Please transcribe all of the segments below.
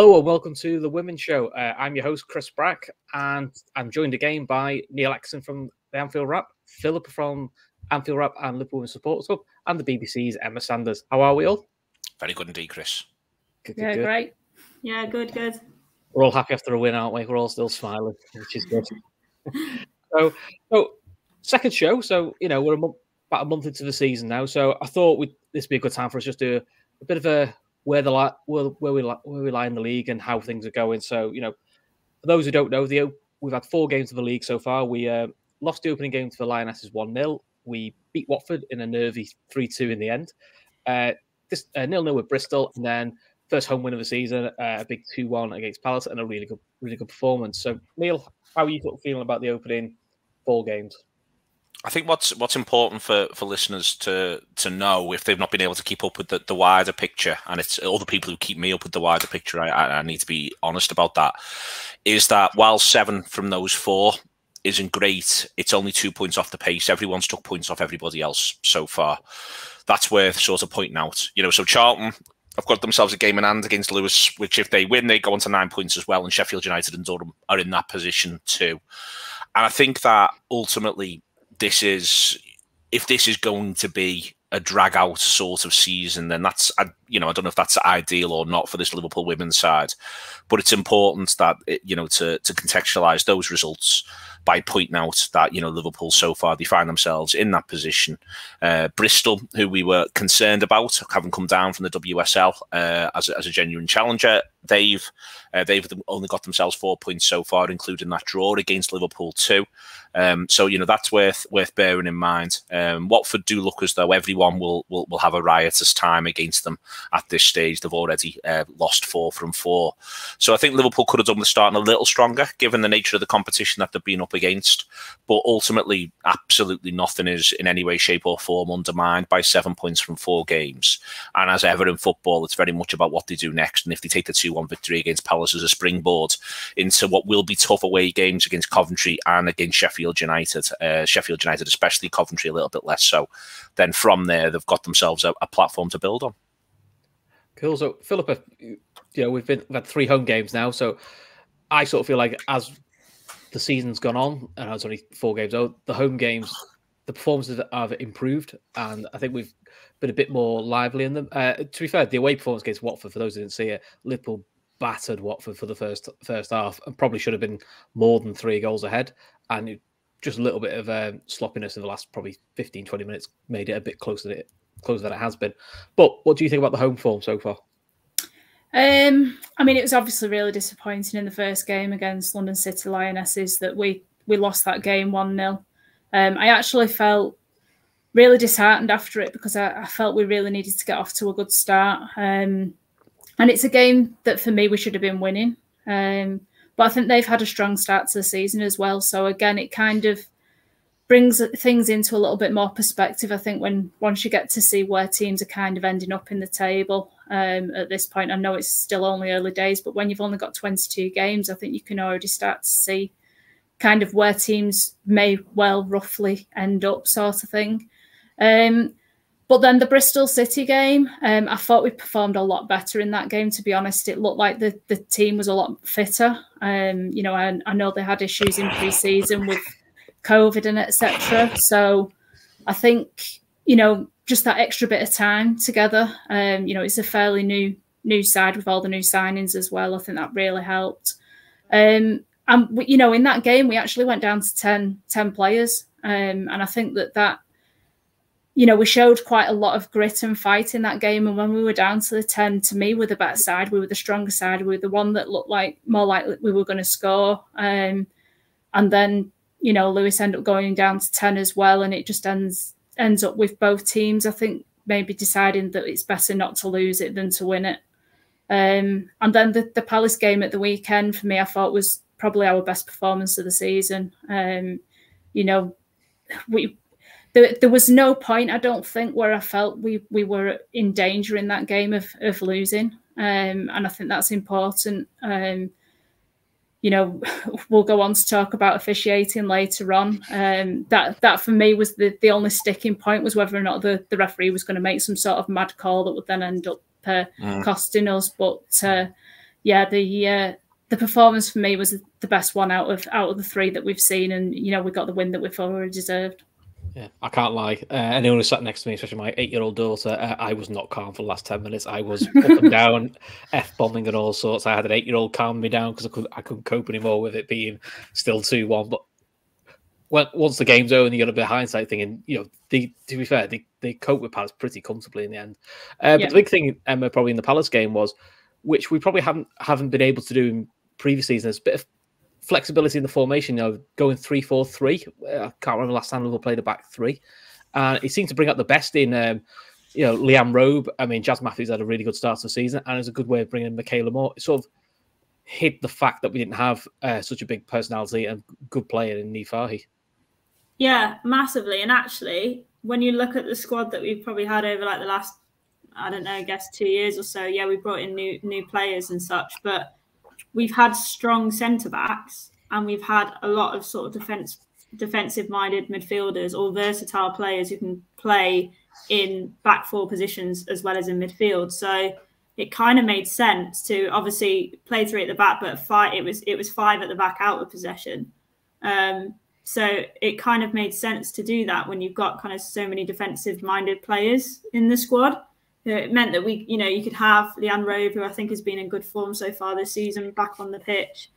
Hello and welcome to the Women's Show. Uh, I'm your host, Chris Brack, and I'm joined again by Neil Atkinson from the Anfield Wrap, Philip from Anfield Wrap and Liverpool Women's Support Club, and the BBC's Emma Sanders. How are we all? Very good indeed, Chris. Good, good, yeah, good. great. Yeah, good, good. We're all happy after a win, aren't we? We're all still smiling, which is good. so, so second show. So you know we're a month, about a month into the season now. So I thought this would be a good time for us just to do a bit of a where the where, where we where we lie in the league and how things are going. So you know, for those who don't know, the we've had four games of the league so far. We uh, lost the opening game to the Lionesses one 0 We beat Watford in a nervy three two in the end. Uh, this uh, nil nil with Bristol, and then first home win of the season, uh, a big two one against Palace, and a really good really good performance. So Neil, how are you feeling about the opening four games? I think what's what's important for, for listeners to to know if they've not been able to keep up with the, the wider picture, and it's all the people who keep me up with the wider picture. I, I, I need to be honest about that. Is that while seven from those four isn't great, it's only two points off the pace. Everyone's took points off everybody else so far. That's worth sort of pointing out. You know, so Charlton have got themselves a game in hand against Lewes, which if they win, they go on to nine points as well. And Sheffield United and Durham are in that position too. And I think that ultimately this is if this is going to be a drag out sort of season, then that's you know I don't know if that's ideal or not for this Liverpool women's side, but it's important that you know to to contextualise those results by pointing out that you know Liverpool so far they find themselves in that position. Uh, Bristol, who we were concerned about, having come down from the WSL uh, as, as a genuine challenger, they've uh, they've only got themselves four points so far, including that draw against Liverpool too. Um, so you know that's worth worth bearing in mind. Um, Watford do look as though everyone will, will will have a riotous time against them at this stage. They've already uh, lost four from four, so I think Liverpool could have done the starting a little stronger given the nature of the competition that they've been up against. But ultimately, absolutely nothing is in any way, shape, or form undermined by seven points from four games. And as ever in football, it's very much about what they do next. And if they take the two one victory against Palace as a springboard into what will be tough away games against Coventry and against Sheffield United, uh, Sheffield United, especially Coventry, a little bit less so. Then from there, they've got themselves a, a platform to build on. Cool. So, Philippa, you know, we've been we've had three home games now. So, I sort of feel like as the season's gone on, and it's only four games old, the home games, the performances have improved, and I think we've been a bit more lively in them. Uh, to be fair, the away performance against Watford, for those who didn't see it, Liverpool battered Watford for the first first half, and probably should have been more than three goals ahead, and just a little bit of uh, sloppiness in the last probably 15, 20 minutes made it a bit closer than it closer than it has been. But what do you think about the home form so far? Um, I mean, it was obviously really disappointing in the first game against London City Lionesses that we we lost that game one 0 um, I actually felt really disheartened after it because I, I, felt we really needed to get off to a good start. Um, and it's a game that for me we should have been winning. Um, but I think they've had a strong start to the season as well. So again, it kind of brings things into a little bit more perspective. I think when once you get to see where teams are kind of ending up in the table um, at this point, I know it's still only early days, but when you've only got 22 games, I think you can already start to see kind of where teams may well roughly end up, sort of thing. Um, but then the Bristol City game, um, I thought we performed a lot better in that game. To be honest, it looked like the, the team was a lot fitter. Um, you know, I, I know they had issues in pre-season with COVID and etc. So I think you know just that extra bit of time together. Um, you know, it's a fairly new new side with all the new signings as well. I think that really helped. Um, and we, you know, in that game, we actually went down to 10, 10 players, um, and I think that that you know, we showed quite a lot of grit and fight in that game. And when we were down to the 10, to me, we're the better side. We were the stronger side. We were the one that looked like more likely we were going to score. Um, and then, you know, Lewis ended up going down to 10 as well. And it just ends ends up with both teams, I think, maybe deciding that it's better not to lose it than to win it. Um, and then the, the Palace game at the weekend, for me, I thought was probably our best performance of the season. Um, you know, we there, there was no point, I don't think, where I felt we, we were in danger in that game of, of losing. Um, and I think that's important. Um, you know, we'll go on to talk about officiating later on. Um, that that for me was the, the only sticking point was whether or not the, the referee was going to make some sort of mad call that would then end up uh, mm. costing us. But uh, yeah, the uh, the performance for me was the best one out of out of the three that we've seen, and you know we got the win that we've already deserved. Yeah, I can't lie. Uh, anyone who sat next to me, especially my eight-year-old daughter, uh, I was not calm for the last ten minutes. I was up and down, f bombing and all sorts. I had an eight-year-old calm me down because I couldn't, I couldn't cope anymore with it being still two-one. But when once the game's over, and you got a bit of hindsight thinking, you know, they, to be fair, they, they cope with Palace pretty comfortably in the end. Uh, but yeah. the big thing, Emma, probably in the Palace game was, which we probably haven't haven't been able to do in previous seasons, a bit of flexibility in the formation. You know, going three four three. I can't remember last time Liverpool played a back three, and it seemed to bring out the best in. Um, you know, Leighanne Robe. I mean, Jazz Matthews had a really good start to the season, and it's a good way of bringing Meikayla Moore. It sort of hid the fact that we didn't have uh, such a big personality and good player in Niamh Fahey. Yeah, massively. And actually, when you look at the squad that we've probably had over like the last, I don't know, I guess two years or so, yeah, we brought in new new players and such, but we've had strong centre backs and we've had a lot of sort of defense defensive minded midfielders or versatile players who can play in back four positions as well as in midfield. So it kind of made sense to obviously play three at the back, but five it was it was five at the back out of possession. Um, so it kind of made sense to do that when you've got kind of so many defensive minded players in the squad. It meant that we, you know, you could have Leighanne Robe, who I think has been in good form so far this season, back on the pitch.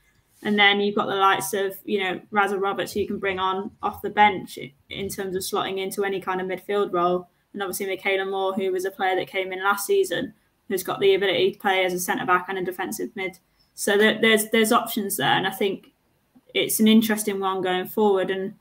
And then you've got the likes of, you know, Razza Roberts, who you can bring on off the bench in terms of slotting into any kind of midfield role. And obviously, Meikayla Moore, who was a player that came in last season, who's got the ability to play as a centre back and a defensive mid. So there, there's there's options there, and I think it's an interesting one going forward. And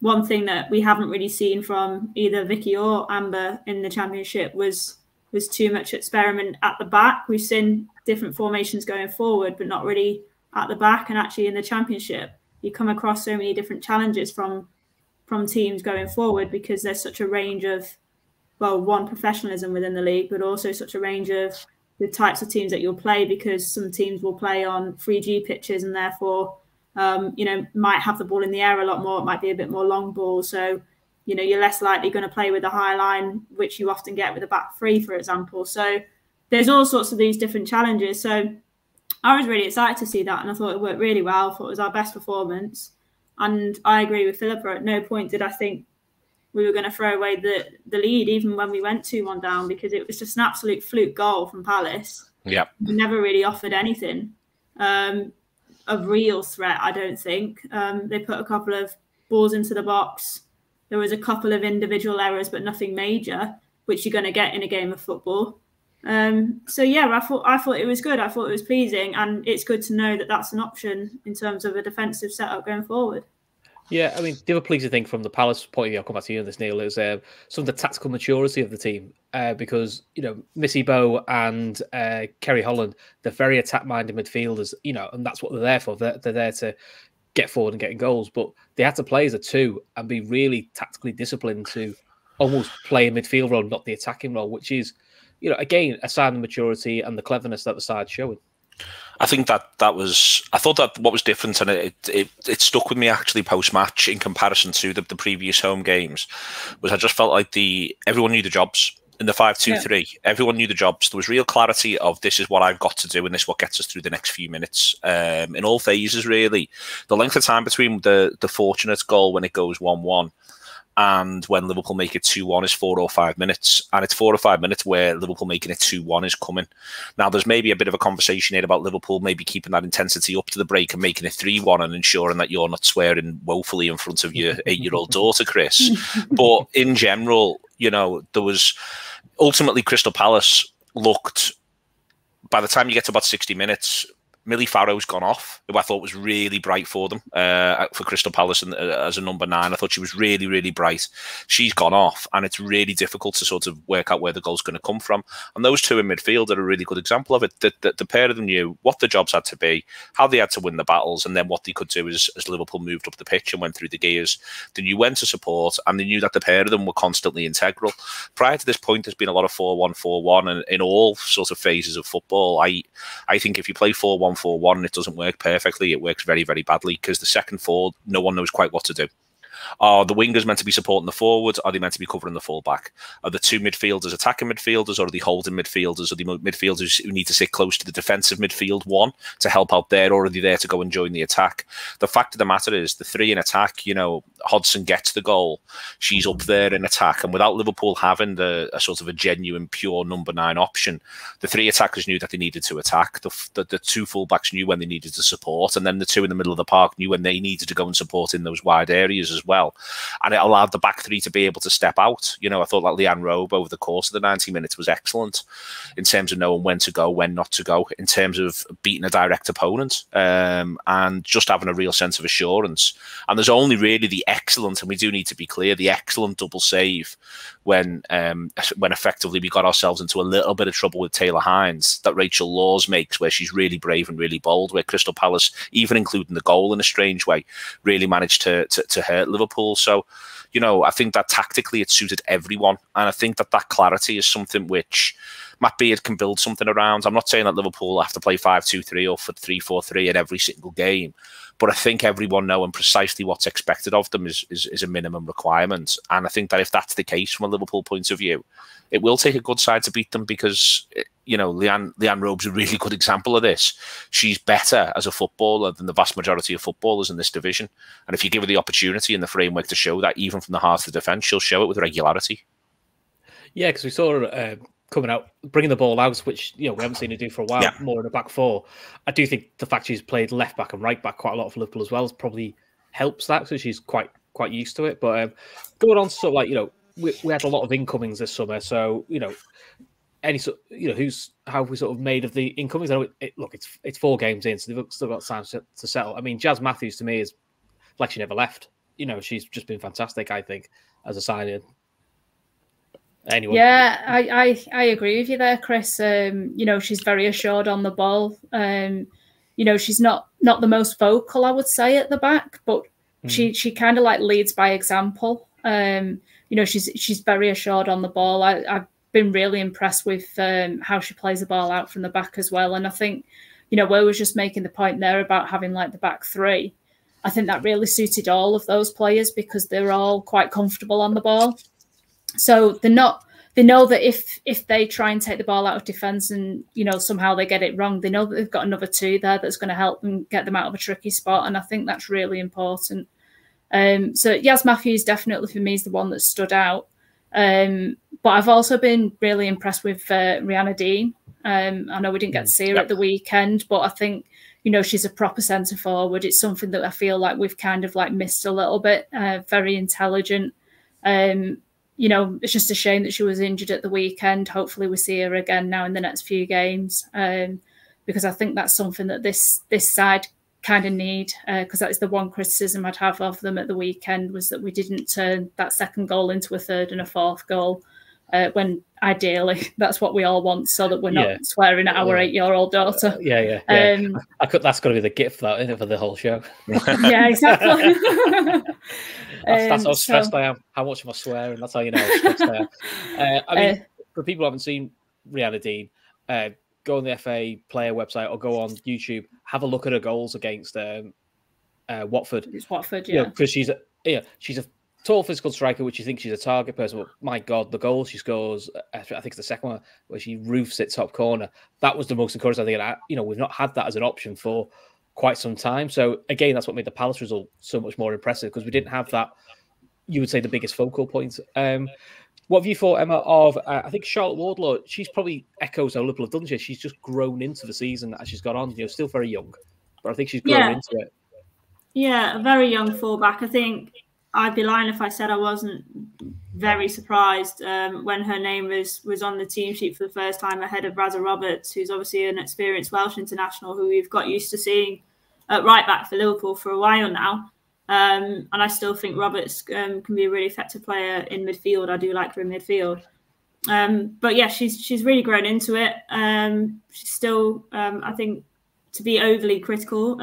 one thing that we haven't really seen from either Vicky or Amber in the championship was was too much experiment at the back. We've seen different formations going forward, but not really at the back. And actually, in the championship, you come across so many different challenges from from teams going forward because there's such a range of well, one professionalism within the league, but also such a range of the types of teams that you'll play because some teams will play on 3G pitches and therefore um, you know, might have the ball in the air a lot more. It might be a bit more long ball. So, you know, you're less likely going to play with a high line, which you often get with a back three, for example. So there's all sorts of these different challenges. So I was really excited to see that, and I thought it worked really well. I thought it was our best performance, and I agree with Philippa. At no point did I think we were going to throw away the the lead, even when we went two one down, because it was just an absolute fluke goal from Palace. Yeah, we never really offered anything. Um, a real threat, I don't think. Um, they put a couple of balls into the box. There was a couple of individual errors, but nothing major, which you're going to get in a game of football. Um, so yeah, I thought I thought it was good. I thought it was pleasing, and it's good to know that that's an option in terms of a defensive setup going forward. Yeah, I mean, the other pleasing thing from the Palace point of view, I'll come back to you on this, Neil, is uh, some of the tactical maturity of the team. Uh, because, you know, Missy Bo and uh, Ceri Holland, they're very attack minded midfielders, you know, and that's what they're there for. They're, they're there to get forward and getting goals. But they had to play as a two and be really tactically disciplined to almost play a midfield role, not the attacking role, which is, you know, again, a sign of maturity and the cleverness that the side's showing. I think that that was. I thought that what was different, and it it, it stuck with me actually post match in comparison to the, the previous home games, was I just felt like the everyone knew the jobs in the five two yeah. three. Everyone knew the jobs. There was real clarity of this is what I've got to do, and this is what gets us through the next few minutes. Um, in all phases, really, the length of time between the the fortunate goal when it goes one one and when Liverpool make it 2 1 is four or five minutes. And it's four or five minutes where Liverpool making it 2 1 is coming. Now, there's maybe a bit of a conversation here about Liverpool maybe keeping that intensity up to the break and making it 3 1 and ensuring that you're not swearing woefully in front of your eight year old daughter, Chris. but in general, you know, there was ultimately Crystal Palace looked by the time you get to about 60 minutes, Millie Farrow's gone off, who I thought was really bright for them uh, for Crystal Palace and, uh, as a number nine. I thought she was really, really bright. She's gone off, and it's really difficult to sort of work out where the goal's going to come from. And those two in midfield are a really good example of it. That the, the, pair of them knew what the jobs had to be, how they had to win the battles, and then what they could do as, as Liverpool moved up the pitch and went through the gears. They knew when to support, and they knew that the pair of them were constantly integral. Prior to this point, there's been a lot of 4 1 4 1, and in all sorts of phases of football, I, I think if you play 4 1 4 1 and it doesn't work perfectly, it works very, very badly because the second four, no one knows quite what to do. Are the wingers meant to be supporting the forwards? Are they meant to be covering the fullback? Are the two midfielders attacking midfielders, or are they holding midfielders? Are the midfielders who need to sit close to the defensive midfield one to help out there, or are they there to go and join the attack? The fact of the matter is, the three in attack. You know, Hodson gets the goal. She's up there in attack, and without Liverpool having the, a sort of a genuine, pure number nine option, the three attackers knew that they needed to attack. The, the, the two fullbacks knew when they needed to support, and then the two in the middle of the park knew when they needed to go and support in those wide areas as well. And it allowed the back three to be able to step out. You know, I thought like Leighanne Robe over the course of the 90 minutes was excellent in terms of knowing when to go, when not to go, in terms of beating a direct opponent um, and just having a real sense of assurance. And there's only really the excellent, and we do need to be clear, the excellent double save when um, when effectively we got ourselves into a little bit of trouble with Taylor Hinds that Rachel Laws makes, where she's really brave and really bold, where Crystal Palace, even including the goal in a strange way, really managed to, to, to hurt Liverpool. So, you know, I think that tactically it suited everyone. And I think that that clarity is something which Matt Beard can build something around. I'm not saying that Liverpool have to play 5 2 3 or 3 4 3 in every single game. But I think everyone knowing precisely what's expected of them is, is, is a minimum requirement. And I think that if that's the case from a Liverpool point of view, it will take a good side to beat them because you know Leanne Leighanne Robe's a really good example of this. She's better as a footballer than the vast majority of footballers in this division, and if you give her the opportunity and the framework to show that, even from the heart of the defence, she'll show it with regularity. Yeah, because we saw her uh, coming out, bringing the ball out, which you know we haven't seen her do for a while. Yeah. More in a back four. I do think the fact she's played left back and right back quite a lot for Liverpool as well probably helps that. So she's quite quite used to it. But um, going on to sort of like you know we, we had a lot of incomings this summer, so you know any sort, you know, who's how have we sort of made of the incomings? I know it, it, look, it's it's four games in, so they've still got time to, to, settle. I mean, Jazz Matthews to me is like she never left. You know, she's just been fantastic. I think as a signing. Anyway, yeah, I, I I agree with you there, Chris. Um, you know, she's very assured on the ball. Um, you know, she's not not the most vocal, I would say, at the back, but mm. she she kind of like leads by example. Um, you know, she's she's very assured on the ball. I, I've been really impressed with um, how she plays the ball out from the back as well. And I think, you know, where was just making the point there about having like the back three. I think that really suited all of those players because they're all quite comfortable on the ball. So they're not they know that if if they try and take the ball out of defence and you know somehow they get it wrong, they know that they've got another two there that's going to help them get them out of a tricky spot. And I think that's really important. Um, so Yaz Matthews definitely for me is the one that stood out. Um, but I've also been really impressed with uh, Rianna Dean. Um, I know we didn't get to see her yep. at the weekend, but I think you know she's a proper centre forward. It's something that I feel like we've kind of like missed a little bit. Uh, very intelligent. Um, you know, it's just a shame that she was injured at the weekend. Hopefully, we see her again now in the next few games, um, because I think that's something that this this side kind of need because uh, that is the one criticism I'd have of them at the weekend was that we didn't turn that second goal into a third and a fourth goal uh, when ideally that's what we all want so that we're not yeah. swearing at our eight year old daughter. Uh, yeah, yeah. yeah. Um, I could, that's got to be the gift that isn't it, for the whole show. yeah, exactly. that's, that's how um, stressed so, I am. How much am I swearing? That's how you know how stressed I am. Uh, I mean, uh, for people who haven't seen Rianna Dean, uh, go on the FA player website or go on YouTube have a look at her goals against um, uh, Watford. It's Watford, yeah. Because she's a yeah, she's a tall physical striker, which you think she's a target person. But my God, the goal she scores, I think it's the second one where she roofs it top corner. That was the most encouraging. I think, and you know, we've not had that as an option for quite some time. So again, that's what made the Palace result so much more impressive because we didn't have that. You would say the biggest focal point. Um, what have you thought, Emma, of uh, I think Charlotte Wardlaw? She's probably echoes how Liverpool have done. She? She's just grown into the season as she's gone on. You know, still very young, but I think she's grown yeah. into it. Yeah, a very young fullback. I think I'd be lying if I said I wasn't very surprised um, when her name was was on the team sheet for the first time ahead of Razza Roberts, who's obviously an experienced Welsh international who we've got used to seeing at right back for Liverpool for a while now. Um, and I still think Roberts um, can be a really effective player in midfield. I do like her in midfield. Um, but yeah, she's she's really grown into it. Um, she's still, um, I think, to be overly critical,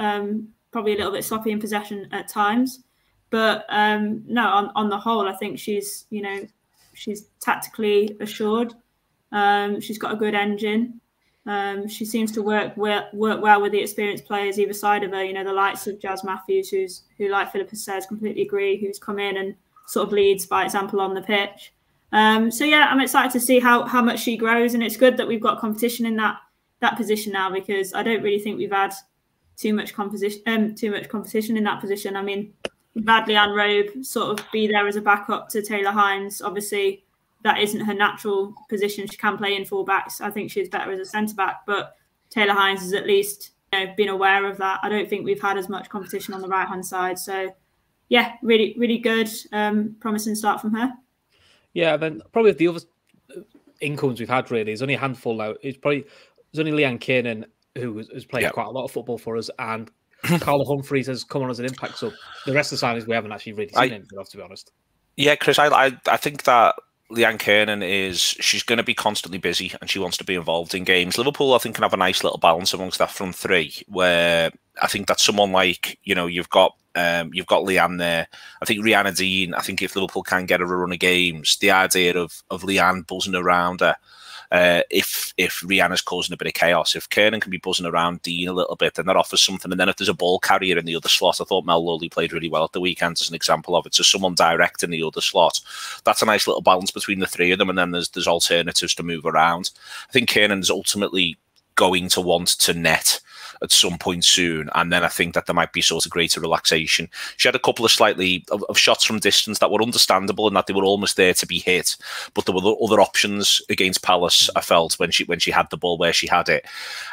probably a little bit sloppy in possession at times. But no, on, on the whole, I think she's you know she's tactically assured. she's got a good engine. Um, she seems to work well, work well with the experienced players either side of her. You know, the likes of Jazz Matthews, who's who, like Philippa says, completely agree, who's come in and sort of leads by example on the pitch. Um, so yeah, I'm excited to see how how much she grows, and it's good that we've got competition in that that position now because I don't really think we've had too much composition um, too much competition in that position. I mean, we've had Leighanne Robe sort of be there as a backup to Taylor Hinds. Obviously, that isn't her natural position. She can play in fullbacks. I think she's better as a centre back, but Taylor Hinds has at least you know, been aware of that. I don't think we've had as much competition on the right hand side. So, yeah, really, really good, um, promising start from her. Yeah, then probably the other incomes we've had really is only a handful now. It's probably there's only Leanne Kiernan who has played yep. quite a lot of football for us, and Carla Humphreys has come on as an impact. So the rest of the signings we haven't actually really seen I, of, to be honest. Yeah, Chris, I, I I think that Leanne Kiernan is she's going to be constantly busy and she wants to be involved in games. Liverpool, I think, can have a nice little balance amongst that front three, where I think that someone like you know you've got um, you've got Leanne there. I think Rianna Dean. I think if Liverpool can get her a run of games, the idea of of Leanne buzzing around her uh, if if Rianna's causing a bit of chaos, if Kiernan can be buzzing around Dean a little bit, then that offers something. And then if there's a ball carrier in the other slot, I thought Mel Lawley played really well at the weekend as an example of it. So someone direct in the other slot, that's a nice little balance between the three of them. And then there's there's alternatives to move around. I think Kiernan's ultimately going to want to net at some point soon. And then I think that there might be sort of greater relaxation. She had a couple of slightly of, of, shots from distance that were understandable and that they were almost there to be hit, but there were other options against Palace. I felt when she when she had the ball where she had it.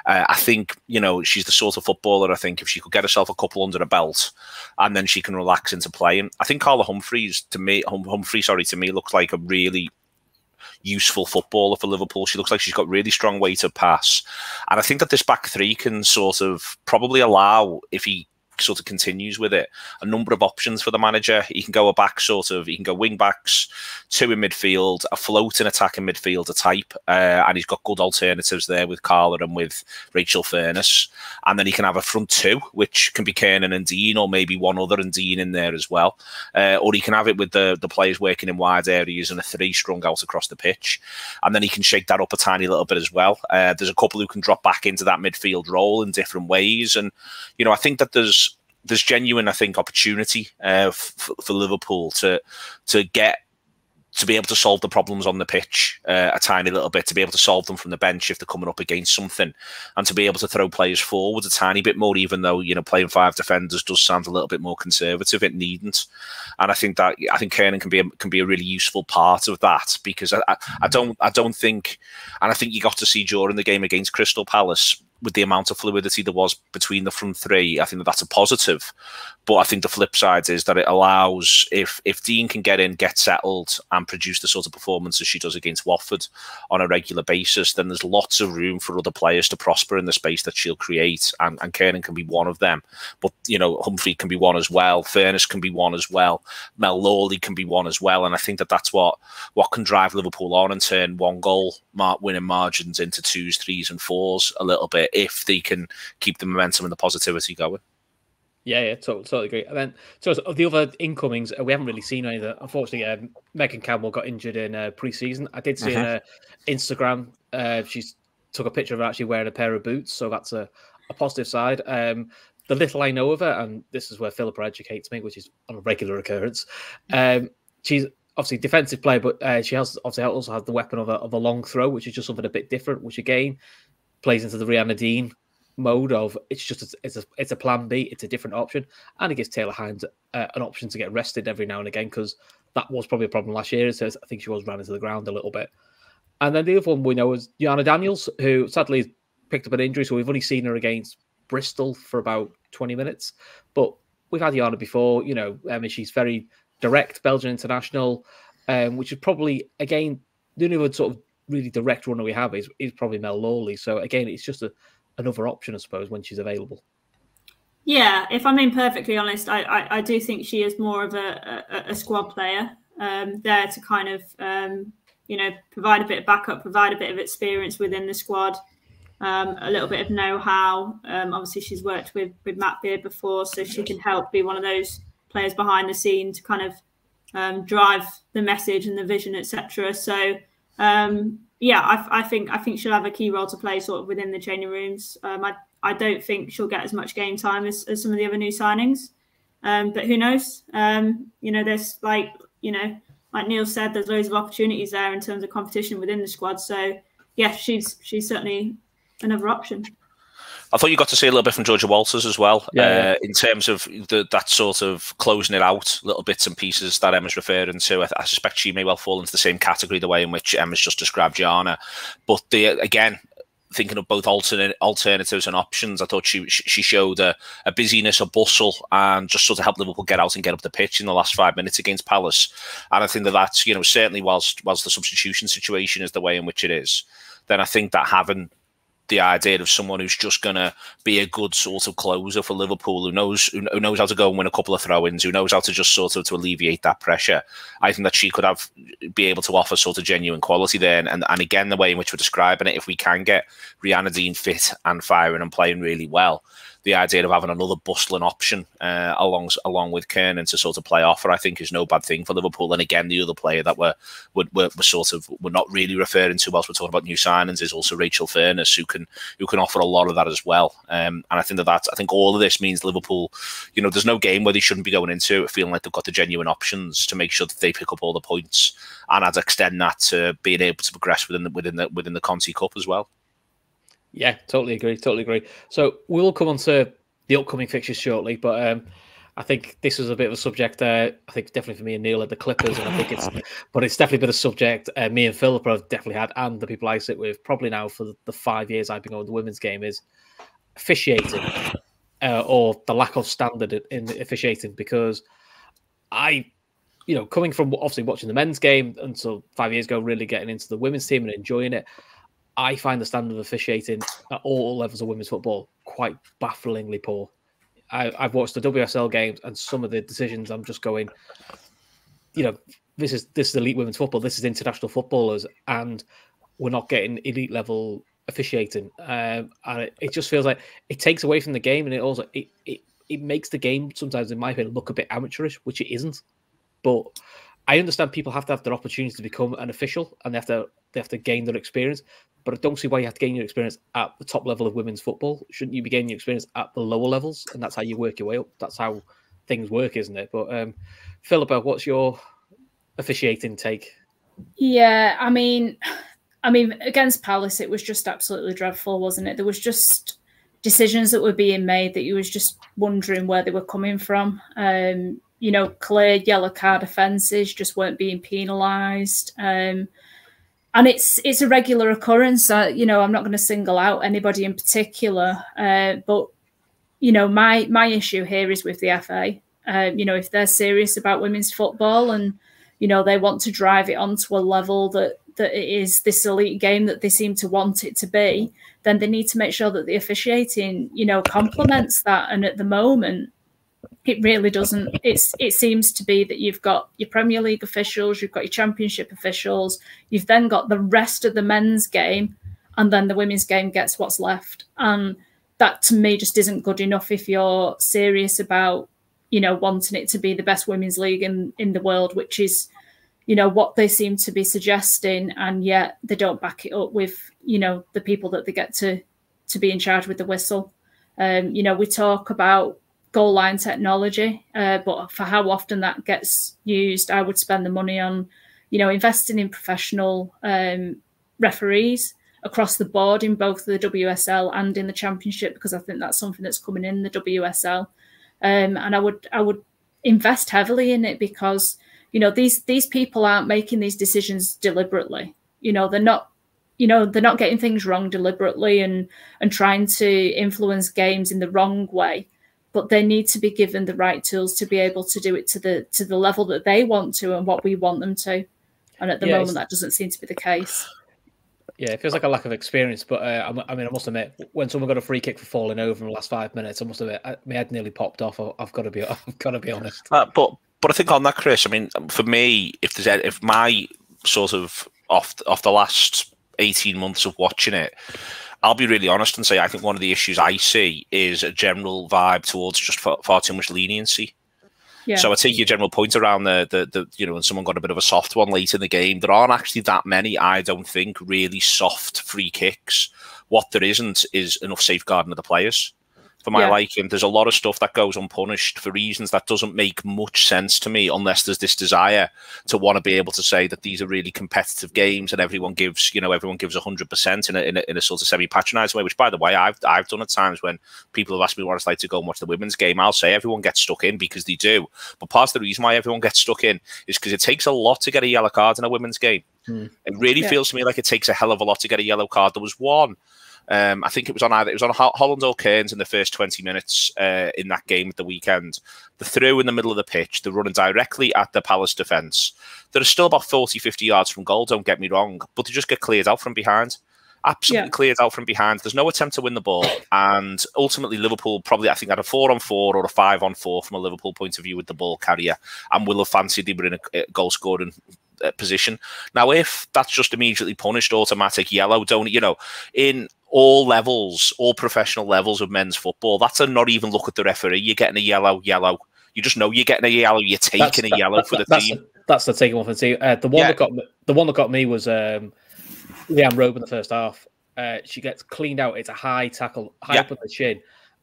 Uh, I think you know she's the sort of footballer. I think if she could get herself a couple under a belt, and then she can relax into playing. I think Carla Humphreys to me, hum, Humphrey, sorry, to me looks like a really useful footballer for Liverpool. She looks like she's got really strong weight of pass. And I think that this back three can sort of probably allow, if he sort of continues with it. A number of options for the manager. He can go a back sort of, he can go wing backs, two in midfield, a floating attacking midfielder type, uh, and he's got good alternatives there with Carla and with Rachel Furness. And then he can have a front two, which can be Kiernan and Dean, or maybe one other and Dean in there as well. Uh, or he can have it with the, the players working in wide areas and a three strung out across the pitch. And then he can shake that up a tiny little bit as well. Uh, there's a couple who can drop back into that midfield role in different ways. And, you know, I think that there's there's genuine, I think, opportunity uh, for, for Liverpool to to get to be able to solve the problems on the pitch uh, a tiny little bit, to be able to solve them from the bench if they're coming up against something, and to be able to throw players forward a tiny bit more, even though you know playing five defenders does sound a little bit more conservative. It needn't, and I think that I think Kiernan can be a, can be a really useful part of that because I, I, I don't I don't think, and I think you got to see during the game against Crystal Palace with the amount of fluidity there was between the front three, I think that that's a positive. But I think the flip side is that it allows if if Dean can get in, get settled, and produce the sort of performances she does against Watford on a regular basis, then there's lots of room for other players to prosper in the space that she'll create, and and Kiernan can be one of them. But you know, Humphrey can be one as well. Furness can be one as well. Mel Lawley can be one as well, and I think that that's what what can drive Liverpool on and turn one goal winning margins into twos, threes, and fours a little bit if they can keep the momentum and the positivity going. Yeah, yeah, totally, totally agree. And then, so of the other incomings, uh, we haven't really seen any of that. Unfortunately, um, Megan Campbell got injured in uh, pre-season. I did see uh-huh. on Instagram, uh, she took a picture of her actually wearing a pair of boots, so that's a, a positive side. Um, the little I know of her, and this is where Philippa educates me, which is on a regular occurrence. Um, she's obviously defensive player, but uh, she has obviously also has the weapon of a, of a long throw, which is just something a bit different, which again plays into the Rianna Dean mode of it's just a, it's a it's a plan B, it's a different option, and it gives Taylor Hinds uh, an option to get rested every now and again because that was probably a problem last year. So I think she was running into the ground a little bit. And then the other one we know is Diana Daniels, who sadly picked up an injury, so we've only seen her against Bristol for about 20 minutes. But we've had Diana before, you know, I mean, she's very direct, Belgian international, um, which is probably, again, the only sort of really direct runner we have is, is probably Mel Lawley. So again, it's just a, another option, I suppose, when she's available. Yeah, if I'm being perfectly honest, I, I, I do think she is more of a, a, a squad player um, there to kind of, um, you know, provide a bit of backup, provide a bit of experience within the squad, um, a little bit of know-how. Um, obviously, she's worked with with Matt Beard before, so she can help be one of those players behind the scene to kind of um, drive the message and the vision, etc. So um, yeah, I, I, think I think she'll have a key role to play sort of within the changing rooms. Um, I I don't think she'll get as much game time as, as some of the other new signings, um, but who knows? Um, you know, there's like you know, like Neil said, there's loads of opportunities there in terms of competition within the squad. So yeah, she's she's certainly another option. I thought you got to see a little bit from Georgia Walters as well, yeah, uh, in terms of the, that sort of closing it out, little bits and pieces that Emma's referring to. I, I, suspect she may well fall into the same category, the way in which Emma's just described Gianna. But the, again, thinking of both alternate alternatives and options, I thought she she showed a, a, busyness, a bustle, and just sort of helped Liverpool get out and get up the pitch in the last five minutes against Palace. And I think that that's you know certainly whilst whilst the substitution situation is the way in which it is, then I think that having the idea of someone who's just going to be a good sort of closer for Liverpool, who knows who knows how to go and win a couple of throw-ins, who knows how to just sort of to alleviate that pressure. I think that she could have be able to offer sort of genuine quality there. And, and, and again, the way in which we're describing it, if we can get Rianna Dean fit and firing and playing really well, the idea of having another bustling option uh, along along with Kiernan to sort of play off I think is no bad thing for Liverpool. And again, the other player that we're, we're, we're sort of we're not really referring to whilst we're talking about new signings is also Rachel Furness, who can who can offer a lot of that as well. Um, and I think that that's, I think all of this means Liverpool, you know, there's no game where they shouldn't be going into it feeling like they've got the genuine options to make sure that they pick up all the points and I'd extend that to being able to progress within the within the within the Conti Cup as well. Yeah, totally agree. Totally agree. So we'll come on to the upcoming fixtures shortly, but um, I think this was a bit of a subject. Uh, I think definitely for me and Neil at the Clippers, and I think it's, but it's definitely been a subject uh, me and Philip have definitely had, and the people I sit with probably now for the five years I've been going the women's game is officiating uh, or the lack of standard in officiating because I you know, coming from obviously watching the men's game until five years ago, really getting into the women's team and enjoying it, I find the standard of officiating at all levels of women's football quite bafflingly poor. I, have watched the WSL games and some of the decisions. I'm just going, you know, this is this is elite women's football. This is international footballers, and we're not getting elite level officiating. Um, and it, it, just feels like it takes away from the game, and it also it, it it makes the game sometimes, in my opinion, look a bit amateurish, which it isn't. But I understand people have to have their opportunity to become an official, and they have to they have to gain their experience but I don't see why you have to gain your experience at the top level of women's football. Shouldn't you be gaining your experience at the lower levels? And that's how you work your way up. That's how things work, isn't it? But um, Philippa, what's your officiating take? Yeah, I mean, I mean, against Palace, it was just absolutely dreadful, wasn't it? There was just decisions that were being made that you was just wondering where they were coming from. Um, you know, clear yellow card offences just weren't being penalised. Um, and it's it's a regular occurrence. You know, I'm not going to single out anybody in particular, uh, but you know, my my issue here is with the FA. Uh, you know, if they're serious about women's football and you know they want to drive it onto a level that that it is this elite game that they seem to want it to be, then they need to make sure that the officiating, you know, complements that. And at the moment, it really doesn't. It's it seems to be that you've got your Premier League officials, you've got your Championship officials, you've then got the rest of the men's game, and then the women's game gets what's left. And that to me just isn't good enough if you're serious about you know wanting it to be the best women's league in in the world, which is you know what they seem to be suggesting, and yet they don't back it up with you know the people that they get to to be in charge with the whistle. Um, you know, we talk about goal line technology, uh, but for how often that gets used, I would spend the money on, you know, investing in professional um, referees across the board in both the WSL and in the Championship because I think that's something that's coming in the WSL, um, and I would I would invest heavily in it because you know these these people aren't making these decisions deliberately. You know, they're not you know they're not getting things wrong deliberately and and trying to influence games in the wrong way but they need to be given the right tools to be able to do it to the to the level that they want to and what we want them to. And at the yeah, moment, that doesn't seem to be the case. Yeah, it feels like a lack of experience. But uh, I mean, I must admit, when someone got a free kick for falling over in the last five minutes, I must admit, my head nearly popped off. I've got to be, I've got to be honest. Uh, but but I think on that, Chris, I mean, for me, if there's if my sort of off off the last eighteen months of watching it, I'll be really honest and say I think one of the issues I see is a general vibe towards just far, far too much leniency. Yeah. So I take your general point around the, the the you know when someone got a bit of a soft one late in the game. There aren't actually that many, I don't think, really soft free kicks. What there isn't is enough safeguarding of the players for my yeah. liking. There's a lot of stuff that goes unpunished for reasons that doesn't make much sense to me unless there's this desire to want to be able to say that these are really competitive games and everyone gives, you know, everyone gives 100% in a, in a, in a sort of semi-patronizing way, which, by the way, I've, I've done at times when people have asked me what it's like to go and watch the women's game. I'll say everyone gets stuck in because they do. But part of the reason why everyone gets stuck in is because it takes a lot to get a yellow card in a women's game. Hmm. It really yeah. feels to me like it takes a hell of a lot to get a yellow card. There was one um, I think it was on either it was on Holland or Kearns in the first 20 minutes uh, in that game at the weekend. The throw in the middle of the pitch, they're running directly at the Palace defence. They're still about 40, 50 yards from goal, don't get me wrong, but they just get cleared out from behind. Absolutely yeah. cleared out from behind. There's no attempt to win the ball. And ultimately, Liverpool probably, I think, had a four on four or a five on four from a Liverpool point of view with the ball carrier and will have fancied they were in a goal scoring uh, position. Now, if that's just immediately punished, automatic yellow, don't you know? In all levels, all professional levels of men's football. That's a not even look at the referee. You're getting a yellow, yellow. You just know you're getting a yellow. You're taking that's, a yellow that, for the that's team. that's the taking one for the team. Uh, the one yeah. that got me, the one that got me was um, Leighanne Robe in the first half. Uh, she gets cleaned out. It's a high tackle, high yeah. up on the chin.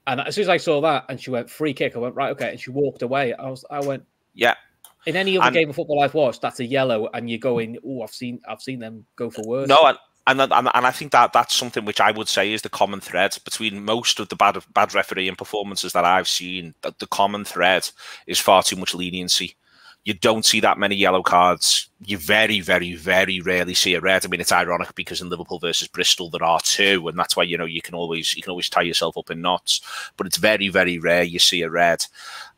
And as soon as I saw that, and she went free kick, I went right, okay. And she walked away. I was, I went, yeah. In any other and, game of football I've watched, that's a yellow, and you're going, oh, I've seen, I've seen them go for worse. No, and, and, and and I think that that's something which I would say is the common thread between most of the bad bad refereeing performances that I've seen. That the common thread is far too much leniency. You don't see that many yellow cards. You very, very, very rarely see a red. I mean, it's ironic because in Liverpool versus Bristol there are two, and that's why you know you can always you can always tie yourself up in knots. But it's very, very rare you see a red.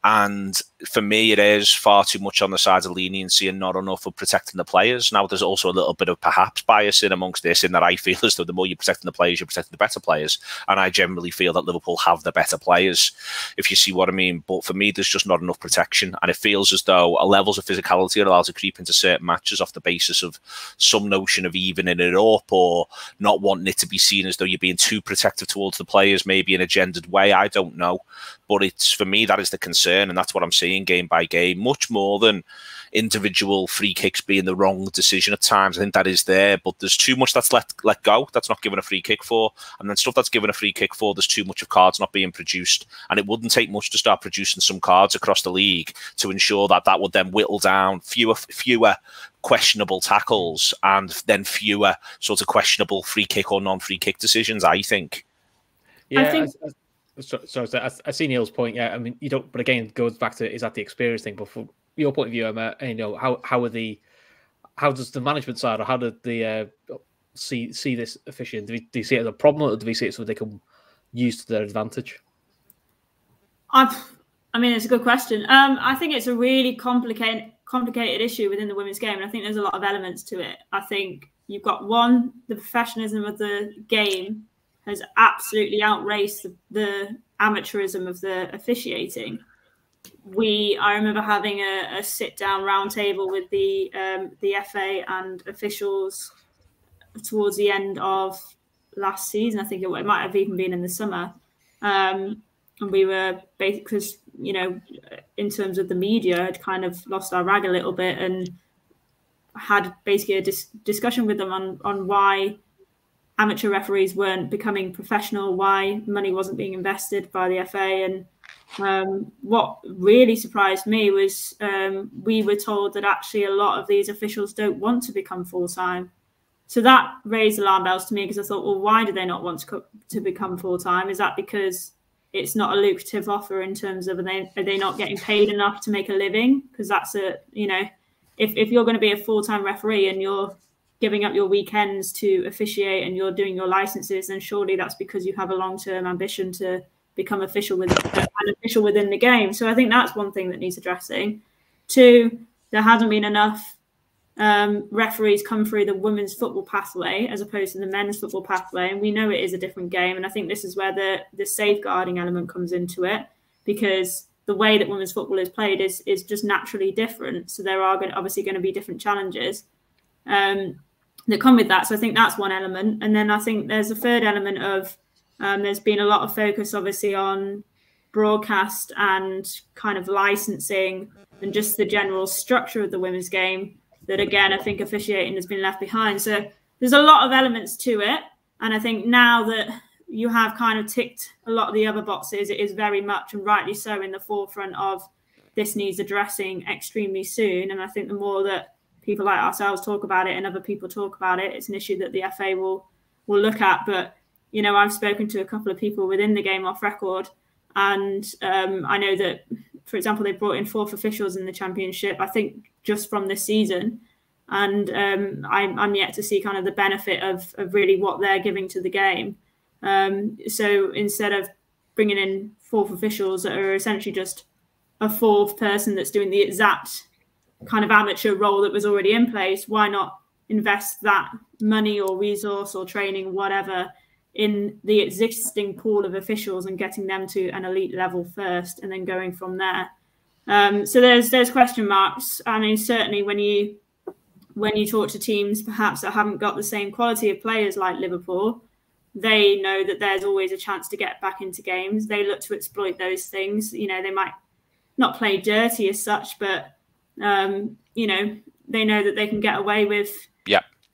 And for me, it is far too much on the side of leniency and not enough of protecting the players. Now, there's also a little bit of perhaps bias in amongst this, in that I feel as though the more you're protecting the players, you're protecting the better players. And I generally feel that Liverpool have the better players, if you see what I mean. But for me, there's just not enough protection. And it feels as though levels of physicality are allowed to creep into certain matches off the basis of some notion of evening it up or not wanting it to be seen as though you're being too protective towards the players, maybe in a gendered way. I don't know. But it's for me, that is the concern. And that's what I'm seeing game by game, much more than individual free kicks being the wrong decision at times. I think that is there, but there's too much that's let let go. That's not given a free kick for, and then stuff that's given a free kick for. There's too much of cards not being produced, and it wouldn't take much to start producing some cards across the league to ensure that that would then whittle down fewer fewer questionable tackles and then fewer sort of questionable free kick or non free kick decisions. I think. Yeah, I think. so, so, so I, I see Neil's point. Yeah, I mean, you don't. But again, it goes back to is that the experience thing? But for your point of view, Emma, you know how how are the how does the management side or how did the uh, see see this officiating? Do, do you see it as a problem or do we see it so they can use to their advantage? I've, I mean, it's a good question. Um, I think it's a really complicated complicated issue within the women's game, and I think there's a lot of elements to it. I think you've got one, the professionalism of the game has absolutely outraced the, the amateurism of the officiating we I remember having a, a sit down roundtable with the um, the FA and officials towards the end of last season. I think it, it might have even been in the summer, um, and we were basically you know in terms of the media had kind of lost our rag a little bit and had basically a dis- discussion with them on on why amateur referees weren't becoming professional, why money wasn't being invested by the FA and um, what really surprised me was um, we were told that actually a lot of these officials don't want to become full time. So that raised alarm bells to me because I thought, well, why do they not want to, co- to become full time? Is that because it's not a lucrative offer in terms of are they, are they not getting paid enough to make a living? Because that's a, you know, if, if you're going to be a full time referee and you're giving up your weekends to officiate and you're doing your licenses, then surely that's because you have a long term ambition to become official with an official within the game. So I think that's one thing that needs addressing. Two, there hasn't been enough um, referees come through the women's football pathway as opposed to the men's football pathway, and we know it is a different game. And I think this is where the the safeguarding element comes into it because the way that women's football is played is is just naturally different. So there are going, obviously going to be different challenges. Um, that come with that. So I think that's one element. And then I think there's a third element of um, there's been a lot of focus, obviously, on broadcast and kind of licensing and just the general structure of the women's game that again I think officiating has been left behind. So there's a lot of elements to it, and I think now that you have kind of ticked a lot of the other boxes, it is very much and rightly so in the forefront of this needs addressing extremely soon. And I think the more that people like ourselves talk about it and other people talk about it, it's an issue that the FA will will look at. But you know, I've spoken to a couple of people within the game off record, and um, I know that, for example, they brought in fourth officials in the championship. I think just from this season, and um, I'm, I'm yet to see kind of the benefit of, of really what they're giving to the game. Um, so instead of bringing in fourth officials that are essentially just a fourth person that's doing the exact kind of amateur role that was already in place, why not invest that money or resource or training, whatever, in the existing pool of officials and getting them to an elite level first, and then going from there. Um, so there's there's question marks. I mean, certainly when you when you talk to teams perhaps that haven't got the same quality of players like Liverpool, they know that there's always a chance to get back into games. They look to exploit those things. You know, they might not play dirty as such, but um, you know, they know that they can get away with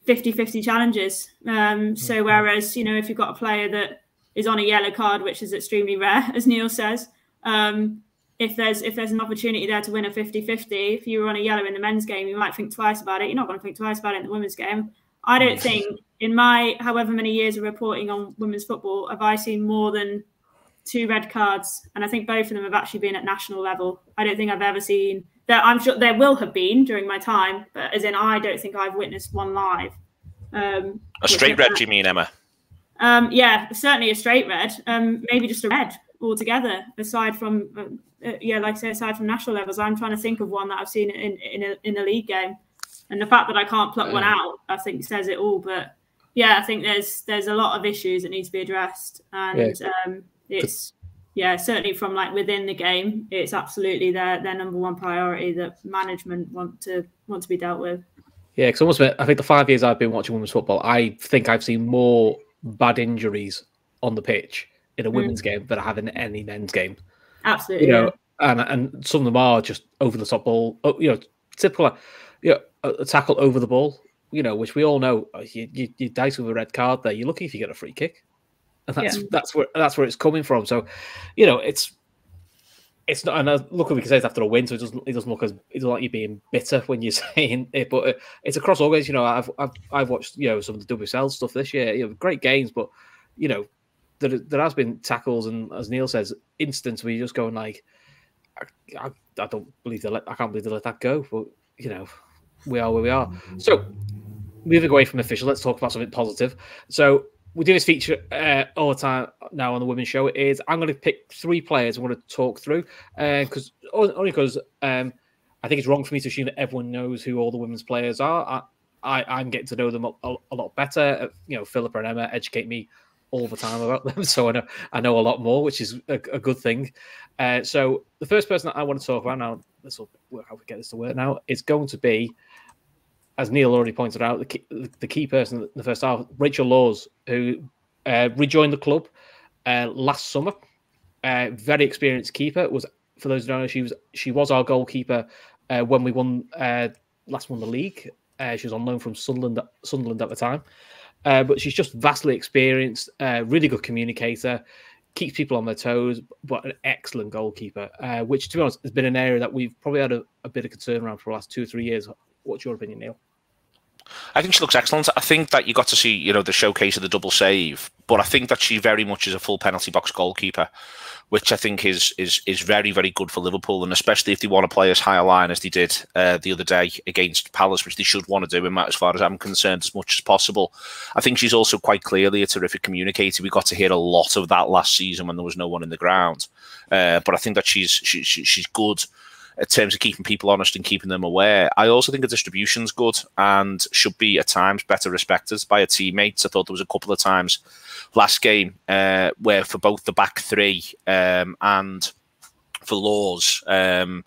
50-50 challenges. Um, so whereas, you know, if you've got a player that is on a yellow card, which is extremely rare, as Neil says, um, if there's if there's an opportunity there to win a 50-50, if you were on a yellow in the men's game, you might think twice about it. You're not going to think twice about it in the women's game. I don't think in my however many years of reporting on women's football have I seen more than two red cards, and I think both of them have actually been at national level. I don't think I've ever seen that. I'm sure there will have been during my time, but as in I don't think I've witnessed one live. Um, a straight red, do you mean, Emma? Um, yeah, certainly a straight red. Um, maybe just a red altogether. Aside from, uh, uh, yeah, like I say, aside from national levels, I'm trying to think of one that I've seen in in a, in a league game, and the fact that I can't pluck one out, I think says it all. But yeah, I think there's there's a lot of issues that need to be addressed, and yeah. um, it's yeah certainly from like within the game, it's absolutely their their number one priority that management want to want to be dealt with. Yeah, because almost I think the five years I've been watching women's football, I think I've seen more bad injuries on the pitch in a mm. women's mm. game than I have in any men's game. Absolutely, you know, yeah. and and some of them are just over the top ball. Oh, you know, typical, you know, a tackle over the ball. You know, which we all know. Uh, you, you, you dice with a red card there. You're lucky if you get a free kick, and that's yeah. that's where that's where it's coming from. So, you know, it's it's not. And look, we can say it's after a win, so it doesn't. It doesn't look as it doesn't like you being bitter when you're saying it. But uh, it's across all games. You know, I've I've I've watched you know some of the WSL stuff this year. You know, great games, but you know, there there has been tackles and as Neil says, instances where you're just going like, I, I, I don't believe they let I can't believe they let that go. But you know, we are where we are. So moving away from official, let's talk about something positive. So we do this feature uh, all the time now on the women's show. Is I'm going to pick three players I want to talk through because uh, only because um, I think it's wrong for me to assume that everyone knows who all the women's players are. I, am getting to know them a, a, a lot better. Uh, you know, Philippa and Emma educate me all the time about them, so I know I know a lot more, which is a, a good thing. Uh, so the first person that I want to talk about now, this will work how we get this to work now, is going to be as Neil already pointed out, the key, the key person in the first half, Rachel Laws, who uh, rejoined the club uh, last summer. Uh, very experienced keeper. Was for those who don't know, she was she was our goalkeeper uh, when we won uh, last won the league. Uh, she was on loan from Sunderland Sunderland at the time, but she's just vastly experienced, really good communicator, keeps people on their toes, but an excellent goalkeeper. which, to be honest, has been an area that we've probably had a, a bit of concern around for the last two or three years What's your opinion, Neil? I think she looks excellent. I think that you got to see, you know, the showcase of the double save, but I think that she very much is a full penalty box goalkeeper, which I think is is is very very good for Liverpool, and especially if they want to play as high a line as they did uh, the other day against Palace, which they should want to do, as far as I'm concerned, as much as possible. I think she's also quite clearly a terrific communicator. We got to hear a lot of that last season when there was no one in the ground, uh, but I think that she's she, she, she's good in terms of keeping people honest and keeping them aware. I also think the distribution's good and should be at times better respected by a teammates. I thought there was a couple of times last game uh, where for both the back three um, and for Laws, um,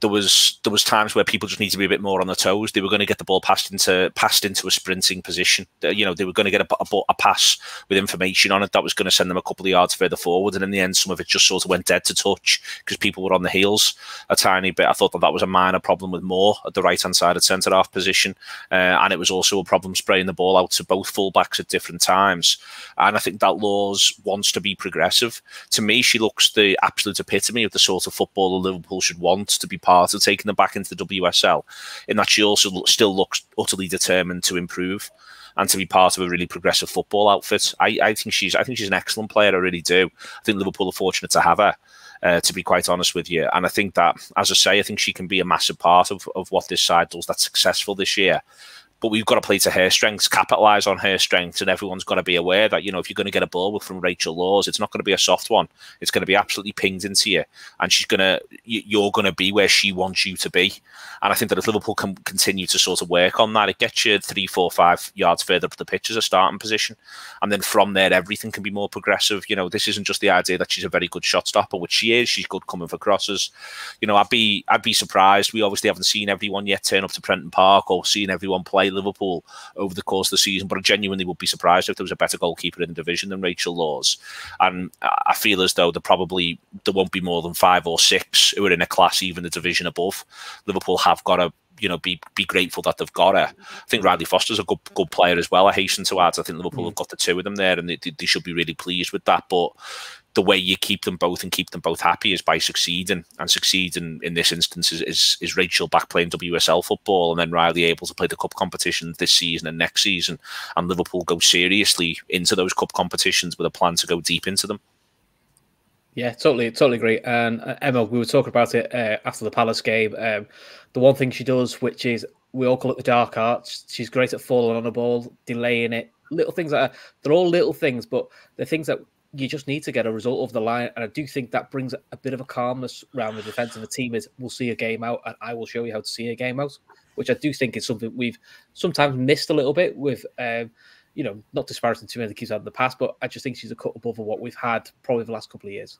there was there was times where people just need to be a bit more on their toes. They were going to get the ball passed into passed into a sprinting position. You know, they were going to get a, a, a pass with information on it that was going to send them a couple of yards further forward. And in the end, some of it just sort of went dead to touch because people were on the heels a tiny bit. I thought that that was a minor problem with Moore at the right hand side of centre half position, uh, and it was also a problem spraying the ball out to both fullbacks at different times. And I think that Laws wants to be progressive. To me, she looks the absolute epitome of the sort of footballer Liverpool should want to be part of taking them back into the WSL, in that she also still looks utterly determined to improve and to be part of a really progressive football outfit. I, I think she's I think she's an excellent player. I really do. I think Liverpool are fortunate to have her. Uh, to be quite honest with you, and I think that, as I say, I think she can be a massive part of, of what this side does that's successful this year but we've got to play to her strengths, capitalize on her strengths, and everyone's got to be aware that you know if you're going to get a ball from Rachel Laws, it's not going to be a soft one. It's going to be absolutely pinged into you, and she's going to you're going to be where she wants you to be. And I think that if Liverpool can continue to sort of work on that, it gets you three, four, five yards further up the pitch as a starting position, and then from there everything can be more progressive. You know, this isn't just the idea that she's a very good shot stopper, which she is. She's good coming for crosses. You know, I'd be I'd be surprised. We obviously haven't seen everyone yet turn up to Prenton Park or seen everyone play Liverpool over the course of the season. But I genuinely would be surprised if there was a better goalkeeper in the division than Rachel Laws. And I feel as though there probably there won't be more than five or six who are in a class even the division above. Liverpool have got to you know be be grateful that they've got her. I think Rylee Foster's a good good player as well. I hasten to add. I think Liverpool mm. have got the two of them there, and they, they should be really pleased with that. But the way you keep them both and keep them both happy is by succeeding. And succeeding in this instance is, is, is Rachel back playing WSL football and then Rylee able to play the cup competitions this season and next season. And Liverpool go seriously into those cup competitions with a plan to go deep into them. Yeah, totally, totally agree. And uh, Emma, we were talking about it uh, after the Palace game. Um, the one thing she does, which is we all call it the dark arts. She's great at falling on a ball, delaying it, little things that are, they're all little things, but they're things that you just need to get a result of the line. And I do think that brings a bit of a calmness around the defense of the team is we'll see a game out and I will show you how to see a game out, which I do think is something we've sometimes missed a little bit with, um, you know, not disparaging too many keys out in the past, but I just think she's a cut above what we've had probably the last couple of years.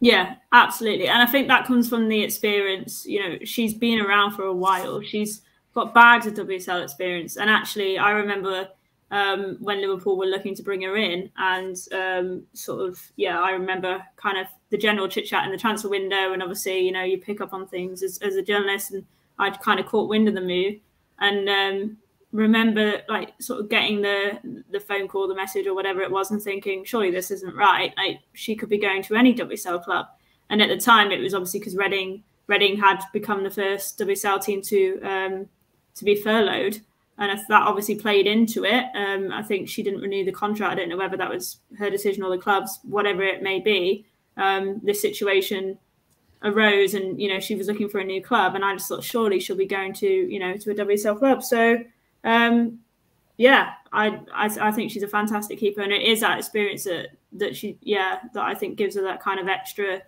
Yeah, absolutely. And I think that comes from the experience. You know, she's been around for a while. She's got bags of WSL experience. And actually, I remember um, when Liverpool were looking to bring her in. And um, sort of, yeah, I remember kind of the general chit chat in the transfer window. And obviously, you know, you pick up on things as, as a journalist. And I'd kind of caught wind of the move. And um, remember, like, sort of getting the the phone call, the message, or whatever it was, and thinking, surely this isn't right. Like, she could be going to any WSL club. And at the time, it was obviously because Reading Reading had become the first WSL team to um, to be furloughed and that obviously played into it. Um, I think she didn't renew the contract. I don't know whether that was her decision or the club's, whatever it may be. Um, this situation arose, and you know she was looking for a new club, and I just thought surely she'll be going to you know to a WSL club. So um, yeah, I, I, I think she's a fantastic keeper, and it is that experience that that she yeah that I think gives her that kind of extra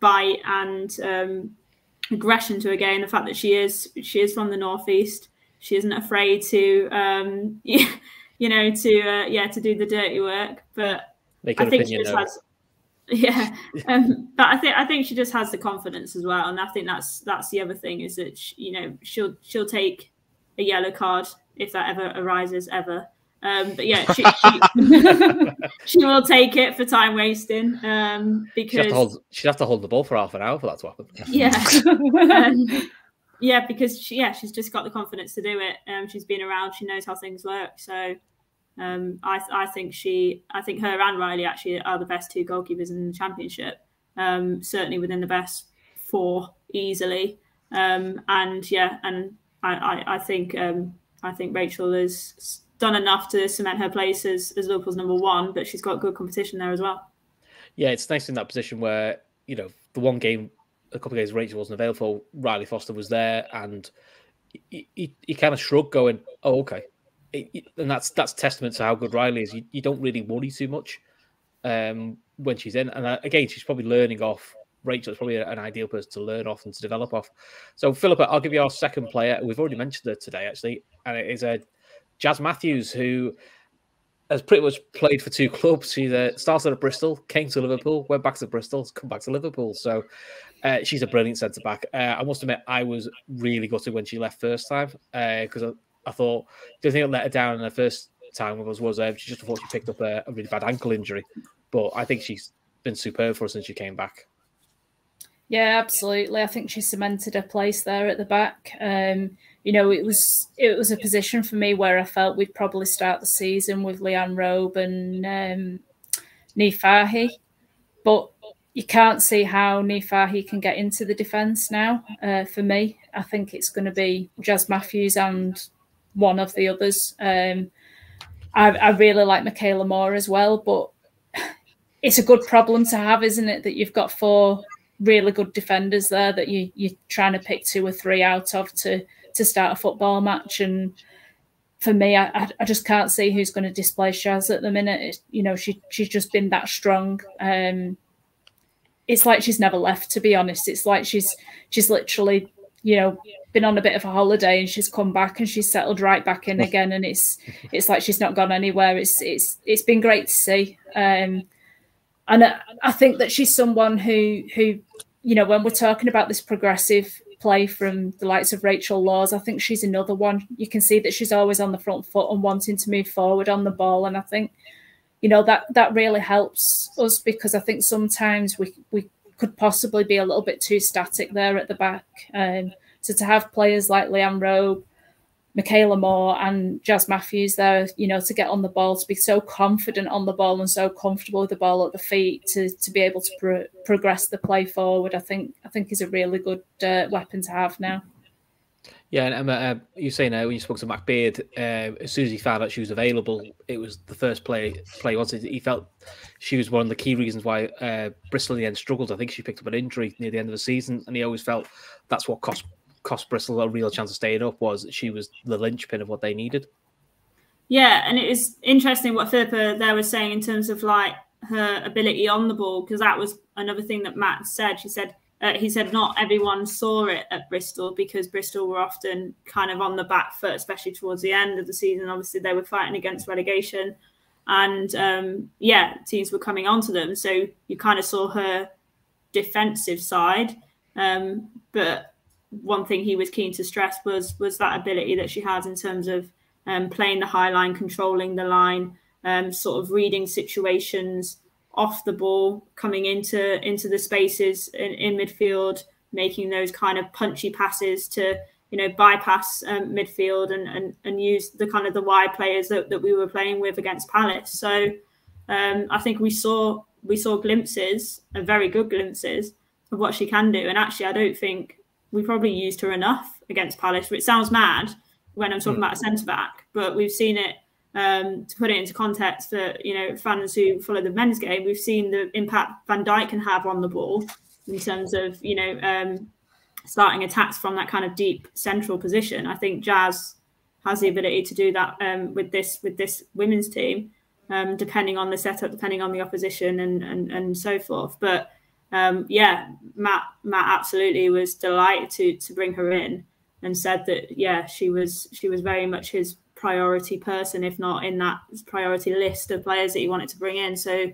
bite and um, aggression to a game. The fact that she is she is from the northeast she isn't afraid to um you know to uh, yeah to do the dirty work but i think she just though. has yeah um, but i think i think she just has the confidence as well and i think that's that's the other thing is that she, you know she'll she'll take a yellow card if that ever arises ever um, but yeah, she, she, she, will take it for time wasting um, because she'd have, hold, she'd have, to hold, the ball for half an hour for that to happen. Yeah, um, yeah, because she, yeah, she's just got the confidence to do it. Um, she's been around, she knows how things work. So um, I, I think she, I think her and Rylee actually are the best two goalkeepers in the championship. Um, certainly within the best four easily. Um, and yeah, and I, I, I think um, I think Rachel has done enough to cement her place as, as Liverpool's number one, but she's got good competition there as well. Yeah, it's nice in that position where you know the one game a couple of days Rachel wasn't available. Rylee Foster was there, and he, he, he kind of shrugged, going, "Oh, okay." and that's that's testament to how good Rylee is. You, you don't really worry too much um, when she's in, and uh, again, she's probably learning off. Rachel is probably an ideal person to learn off and to develop off. So, Philippa, I'll give you our second player. We've already mentioned her today, actually, and it is a uh, Jazz Matthews, who has pretty much played for two clubs. She uh, started at Bristol, came to Liverpool, went back to Bristol, come back to Liverpool. So uh, she's a brilliant centre back. Uh, I must admit, I was really gutted when she left first time because uh, I, I, thought the thing that let her down in the first time with us was uh, she just thought she picked up a, a really bad ankle injury. But I think she's been superb for us since she came back. Yeah, absolutely. I think she cemented her place there at the back. Um, you know, it was it was a position for me where I felt we'd probably start the season with Leighanne Robe and um, Niamh Fahey, but you can't see how Niamh Fahey can get into the defence now. Uh, for me, I think it's going to be Jazz Matthews and one of the others. Um, I, I really like Meikayla Moore as well, but it's a good problem to have, isn't it? That you've got four really good defenders there that you you're trying to pick two or three out of to to start a football match. And for me, I I just can't see who's going to displace Jazz at the minute. You know, she she's just been that strong. Um, it's like she's never left. To be honest, it's like she's she's literally you know been on a bit of a holiday and she's come back and she's settled right back in again and it's it's like she's not gone anywhere it's it's it's been great to see um and I, I think that she's someone who who you know when we're talking about this progressive play from the likes of Rachel Laws, I think she's another one. You can see that she's always on the front foot and wanting to move forward on the ball, and I think you know that that really helps us because I think sometimes we we could possibly be a little bit too static there at the back. Um, so to have players like Leighanne Robe, Meikayla Moore and Jazz Matthews there, you know, to get on the ball, to be so confident on the ball and so comfortable with the ball at the feet, to, to be able to pro progress the play forward, I think I think is a really good uh, weapon to have now. Yeah, and Emma, uh, you say now when you spoke to Matt Beard, uh, as soon as he found out she was available, it was the first play play wanted. He felt she was one of the key reasons why uh, Bristol in the end struggled. I think she picked up an injury near the end of the season, and he always felt that's what cost cost Bristol a real chance of staying up was she was the linchpin of what they needed. Yeah, and it was interesting what Philippa there was saying in terms of like her ability on the ball because that was another thing that Matt said. She said uh, he said not everyone saw it at Bristol because Bristol were often kind of on the back foot, especially towards the end of the season. Obviously, they were fighting against relegation, and um, yeah, teams were coming onto them. So you kind of saw her defensive side, um, but one thing he was keen to stress was was that ability that she has in terms of um, playing the high line, controlling the line, um, sort of reading situations off the ball, coming into into the spaces in, in midfield, making those kind of punchy passes to you know bypass um, midfield and, and and use the kind of the wide players that, that we were playing with against Palace. So um, I think we saw we saw glimpses, a very good glimpses of what she can do. And actually, I don't think we probably used her enough against Palace, which sounds mad when I'm talking mm. about a centre back, but we've seen it. Um, to put it into context for you know fans who follow the men's game, we've seen the impact Van Dijk can have on the ball in terms of you know um, starting attacks from that kind of deep central position. I think Jazz has the ability to do that um, with this with this women's team, um, depending on the setup, depending on the opposition, and and, and so forth. But um, yeah, Matt Matt absolutely was delighted to to bring her in and said that yeah she was she was very much his priority person, if not in that priority list of players that he wanted to bring in. So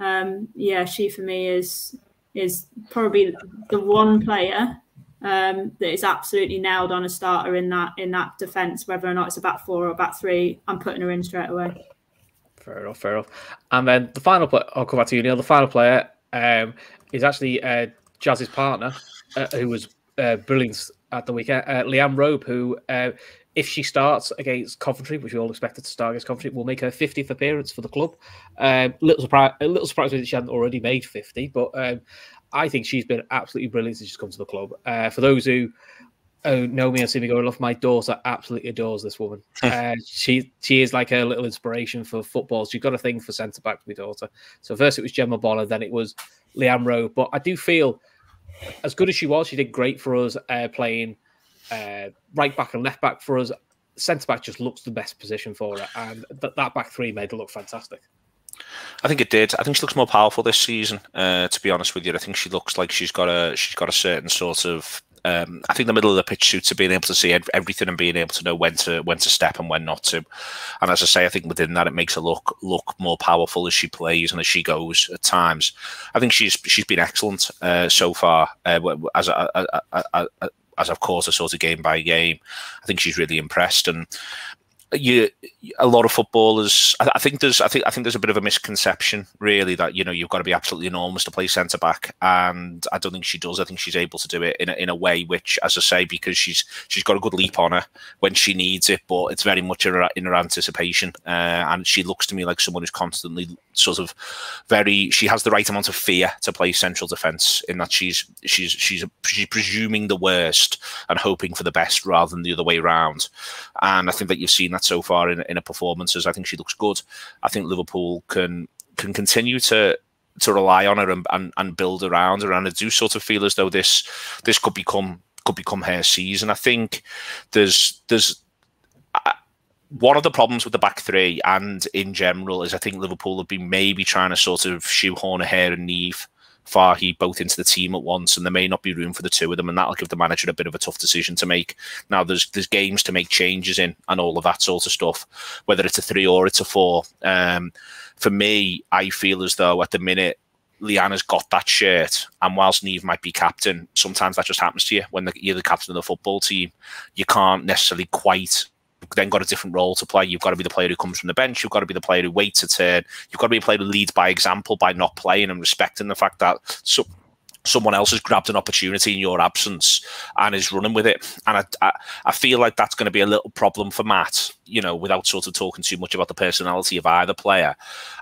um, yeah, she for me is is probably the one player um, that is absolutely nailed on a starter in that in that defence, whether or not it's a back four or a back three. I'm putting her in straight away. Fair enough, fair enough. And then the final player, I'll come back to you, Neil. The final player um, is actually uh, Jazz's partner, uh, who was uh, brilliant at the weekend, uh, Leighanne Robe, who, uh, if she starts against Coventry, which we all expected to start against Coventry, will make her 50th appearance for the club. Um, little surprise, a little surprised that she hadn't already made 50, but um, I think she's been absolutely brilliant since she's come to the club. Uh, for those who oh, know me and see me go, love my daughter absolutely adores this woman. uh, she she is like a little inspiration for football. She's got a thing for centre back, my daughter. So first it was Gemma Bonner, then it was Leighanne Robe. But I do feel, as good as she was, she did great for us uh, playing uh, right back and left back for us. Centre back just looks the best position for her, and th- that back three made it look fantastic. I think it did. I think she looks more powerful this season. Uh, to be honest with you, I think she looks like she's got a she's got a certain sort of Um, I think the middle of the pitch suits to being able to see everything and being able to know when to when to step and when not to. And as I say, I think within that it makes her look look more powerful as she plays and as she goes at times. I think she's she's been excellent uh, so far uh, as a, as I've caught her sort of game by game. I think she's really impressed and you a lot of footballers I, I, think there's I think I think there's a bit of a misconception really that you know you've got to be absolutely enormous to play centre back and I don't think she does. I think she's able to do it in a, in a way which as I say because she's she's got a good leap on her when she needs it but it's very much in her, in her anticipation uh, and she looks to me like someone who's constantly sort of very she has the right amount of fear to play central defence in that she's she's she's she's presuming the worst and hoping for the best rather than the other way around. And I think that you've seen that so far in in her performances. I think she looks good. I think Liverpool can can continue to to rely on her and, and, and build around her. And I do sort of feel as though this this could become could become her season. I think there's there's one of the problems with the back three and in general is I think Liverpool have been maybe trying to sort of shoehorn Ajer and Niamh Fahey both into the team at once, and there may not be room for the two of them, and that'll give the manager a bit of a tough decision to make. Now, there's there's games to make changes in and all of that sort of stuff, whether it's a three or it's a four. Um, for me, I feel as though at the minute Leighanne's got that shirt, and whilst Niamh might be captain, sometimes that just happens to you when the, you're the captain of the football team. You can't necessarily quite then got a different role to play. You've got to be the player who comes from the bench. You've got to be the player who waits a turn. You've got to be a player who leads by example by not playing and respecting the fact that so, someone else has grabbed an opportunity in your absence and is running with it. And I, I, I feel like that's going to be a little problem for Matt you know, without sort of talking too much about the personality of either player,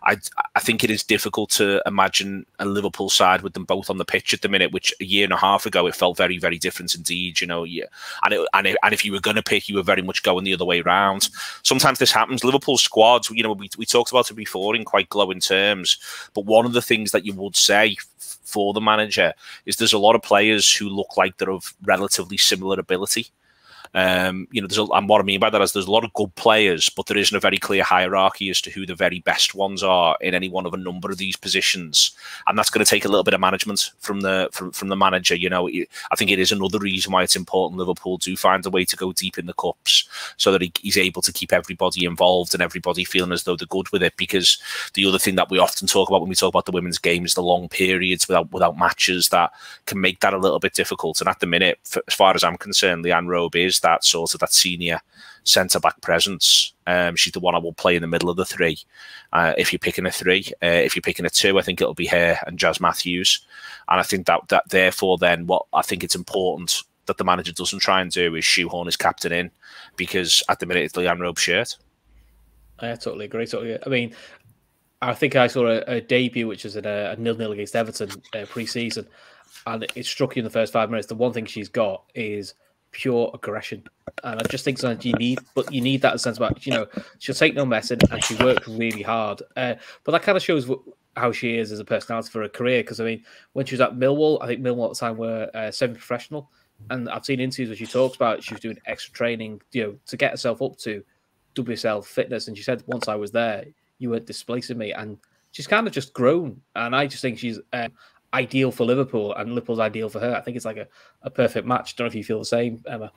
I I think it is difficult to imagine a Liverpool side with them both on the pitch at the minute, which a year and a half ago it felt very very different indeed. You know, yeah, and it, and it, and if you were going to pick, you were very much going the other way around. Sometimes this happens. Liverpool squads, you know, we we talked about it before in quite glowing terms, but one of the things that you would say for the manager is there's a lot of players who look like they're of relatively similar ability. Um, you know, there's a, and what I mean by that is there's a lot of good players, but there isn't a very clear hierarchy as to who the very best ones are in any one of a number of these positions, and that's going to take a little bit of management from the from, from the manager. You know, I think it is another reason why it's important Liverpool do find a way to go deep in the cups so that he, he's able to keep everybody involved and everybody feeling as though they're good with it. Because the other thing that we often talk about when we talk about the women's game is the long periods without without matches that can make that a little bit difficult. And at the minute, for, as far as I'm concerned, Leighanne Robe is that sort of that senior centre back presence. Um, she's the one I will play in the middle of the three. Uh, if you're picking a three, uh, if you're picking a two, I think it'll be her and Jas Matthews. And I think that that therefore then what I think it's important that the manager doesn't try and do is shoehorn his captain in because at the minute it's Leighanne Robe's shirt. I totally agree. Totally. I mean, I think I saw a, a debut which was a, a nil nil against Everton uh, pre-season, and it struck you in the first five minutes. The one thing she's got is pure aggression. And I just think sometimes you need, but you need that sense about, you know, she'll take no messing and she works really hard. Uh, but that kind of shows how she is as a personality for her career. Because I mean, when she was at Millwall, I think Millwall at the time were uh, semi-professional, and I've seen interviews where she talks about she was doing extra training, you know, to get herself up to WSL fitness. And she said, once I was there, you were displacing me, and she's kind of just grown. And I just think she's. Uh, ideal for Liverpool and Liverpool's ideal for her. I think it's like a, a perfect match. Don't know if you feel the same, Emma.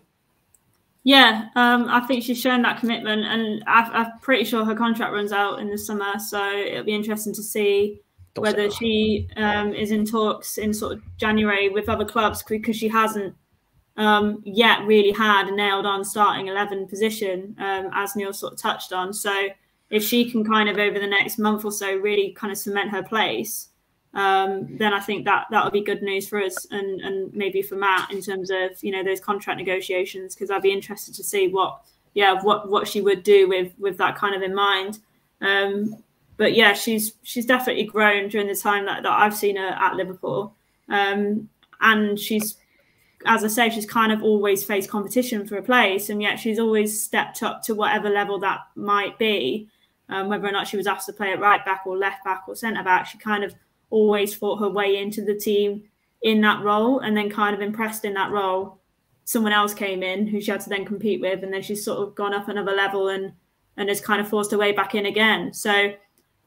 Yeah, um, I think she's shown that commitment, and I, am pretty sure her contract runs out in the summer. So it'll be interesting to see Don't whether she um, is in talks in sort of January with other clubs because she hasn't um, yet really had a nailed on starting 11 position, um, as Neil sort of touched on. So if she can kind of over the next month or so really kind of cement her place, um, then I think that that would be good news for us and and maybe for Matt in terms of you know those contract negotiations because I'd be interested to see what yeah what what she would do with with that kind of in mind. Um, but yeah, she's she's definitely grown during the time that, that I've seen her at Liverpool, um, and she's as I say, she's kind of always faced competition for a place, and yet she's always stepped up to whatever level that might be. Um, whether or not she was asked to play at right back or left back or centre back, she kind of always fought her way into the team in that role and then kind of impressed in that role. Someone else came in who she had to then compete with, and then she's sort of gone up another level and and has kind of forced her way back in again. So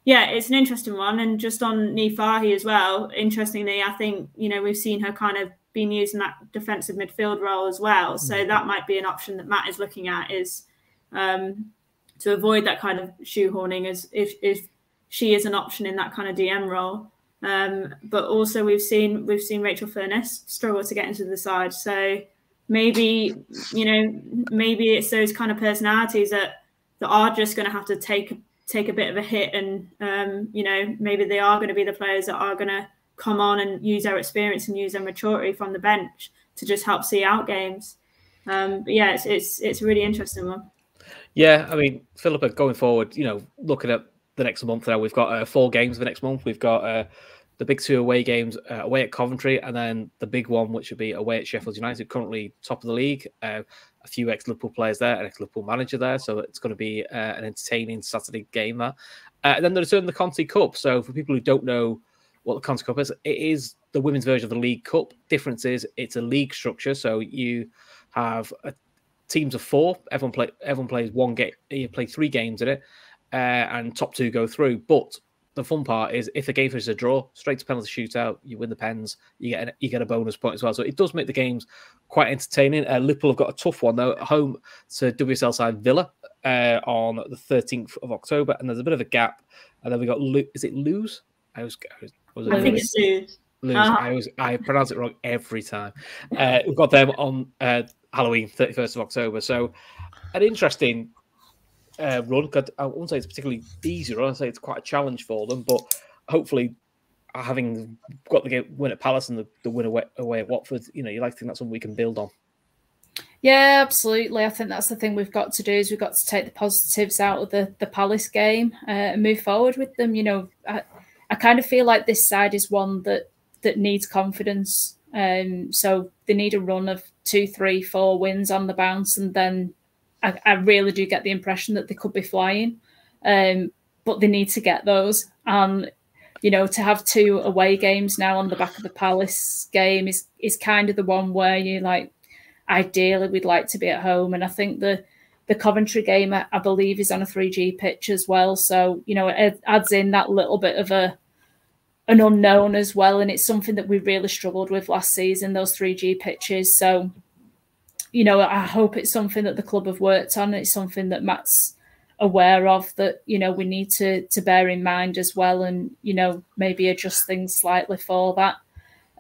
yeah, it's an interesting one. And just on Niamh Fahey as well, interestingly, I think, you know, we've seen her kind of been used in that defensive midfield role as well. So Mm. that might be an option that Matt is looking at is um, to avoid that kind of shoehorning as if if she is an option in that kind of DM role. Um, but also we've seen we've seen Rachel Furness struggle to get into the side. So maybe you know maybe it's those kind of personalities that that are just going to have to take take a bit of a hit and um, you know maybe they are going to be the players that are going to come on and use their experience and use their maturity from the bench to just help see out games. Um, but yeah, it's, it's it's a really interesting one. Yeah, I mean, Philippa, going forward, you know, looking at the next month now, we've got uh, four games the next month. We've got uh, the big two away games uh, away at Coventry, and then the big one, which would be away at Sheffield United, currently top of the league. Uh, a few ex Liverpool players there, an ex Liverpool manager there, so it's going to be uh, an entertaining Saturday game there. Uh, and then the return of the Conti Cup. So for people who don't know what the Conti Cup is, it is the women's version of the League Cup. Difference is it's a league structure, so you have a teams of four. Everyone play. Everyone plays one game. You play three games in it, uh, and top two go through. But the fun part is if the game is a draw, straight to penalty shootout, you win the pens. You get an, you get a bonus point as well. So it does make the games quite entertaining. Uh, Liverpool have got a tough one though at home to WSL side Villa uh, on the thirteenth of October, and there's a bit of a gap. And then we got Lu- is it lose? I was, was it I think it's Luz. Lose. Uh-huh. I always I pronounce it wrong every time. Uh, we've got them on uh, Halloween, thirty first of October. So an interesting uh, run. I won't say it's particularly easy run. I say it's quite a challenge for them, but hopefully, having got the game, win at Palace and the, the win away, away at Watford, you know, you like to think that's something we can build on. Yeah, absolutely. I think that's the thing we've got to do is we've got to take the positives out of the the Palace game uh, and move forward with them. You know, I, I kind of feel like this side is one that that needs confidence. Um, so they need a run of two, three, four wins on the bounce, and then I, I really do get the impression that they could be flying. Um, but they need to get those. And you know, to have two away games now on the back of the Palace game is is kind of the one where you like ideally we'd like to be at home and i think the the coventry game i, I believe is on a 3g pitch as well so you know it adds in that little bit of a an unknown as well and it's something that we really struggled with last season those 3g pitches so you know i hope it's something that the club have worked on it's something that matt's aware of that you know we need to to bear in mind as well and you know maybe adjust things slightly for that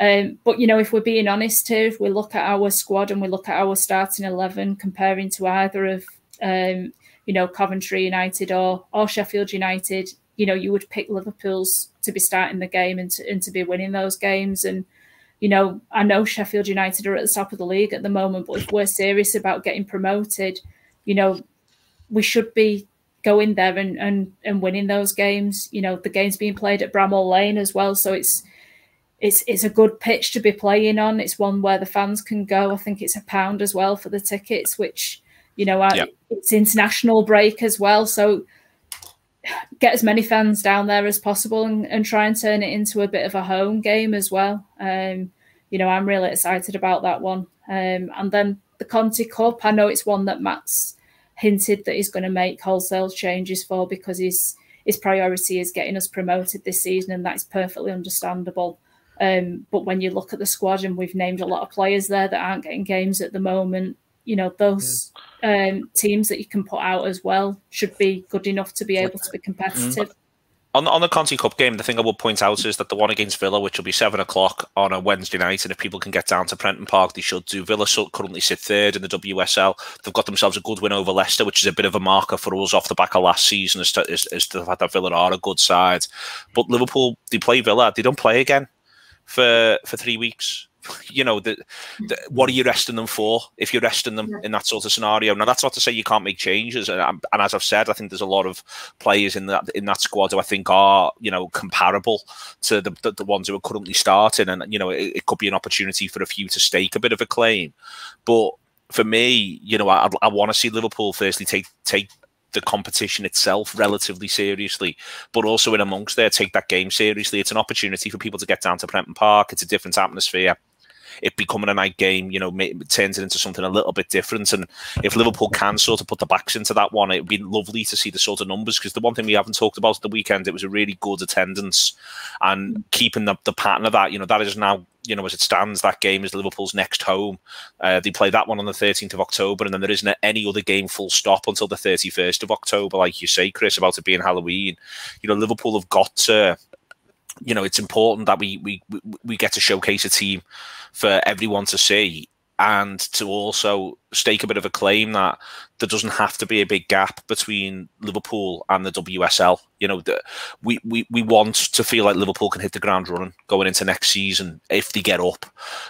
um, but you know, if we're being honest here, if we look at our squad and we look at our starting eleven, comparing to either of um, you know Coventry United or or Sheffield United, you know, you would pick Liverpool's to be starting the game and to, and to be winning those games. And you know, I know Sheffield United are at the top of the league at the moment, but if we're serious about getting promoted, you know, we should be going there and and, and winning those games. You know, the game's being played at Bramall Lane as well, so it's it's it's a good pitch to be playing on. It's one where the fans can go. I think it's a pound as well for the tickets, which you know I, it's international break as well. So get as many fans down there as possible and, and try and turn it into a bit of a home game as well. Um, you know, I'm really excited about that one. Um, and then the Conti Cup, I know it's one that Matt's hinted that he's going to make wholesale changes for because his his priority is getting us promoted this season, and that's perfectly understandable. Um, but when you look at the squad, and we've named a lot of players there that aren't getting games at the moment, you know those um, teams that you can put out as well should be good enough to be able to be competitive. On, the, on the Conti Cup game, the thing I will point out is that the one against Villa, which will be seven o'clock on a Wednesday night, and if people can get down to Prenton Park, they should do. Villa currently sit third in the WSL. They've got themselves a good win over Leicester, which is a bit of a marker for us off the back of last season, as to, as, as to the fact that Villa are a good side. But Liverpool, they play Villa, they don't play again for for three weeks. You know, the, the, what are you resting them for? If you're resting them in that sort of scenario, now that's not to say you can't make changes. And, um, and as I've said, I think there's a lot of players in that in that squad who I think are you know comparable to the the, the ones who are currently starting, and you know it, it could be an opportunity for a few to stake a bit of a claim. But for me, you know, I, I want to see Liverpool firstly take take the competition itself relatively seriously, but also in amongst there, take that game seriously. It's an opportunity for people to get down to Prenton Park. It's a different atmosphere. It becoming a night game, you know, turns it into something a little bit different. And if Liverpool can sort of put the backs into that one, it'd be lovely to see the sort of numbers. Because the one thing we haven't talked about at the weekend, it was a really good attendance and keeping the, the pattern of that. You know, that is now you know, as it stands, that game is Liverpool's next home. Uh, they play that one on the 13th of October, and then there isn't any other game full stop until the 31st of October, like you say, Chris, about it being Halloween. You know, Liverpool have got to you know it's important that we we we get to showcase a team for everyone to see and to also stake a bit of a claim that there doesn't have to be a big gap between Liverpool and the WSL. You know, the, we, we we want to feel like Liverpool can hit the ground running going into next season if they get up.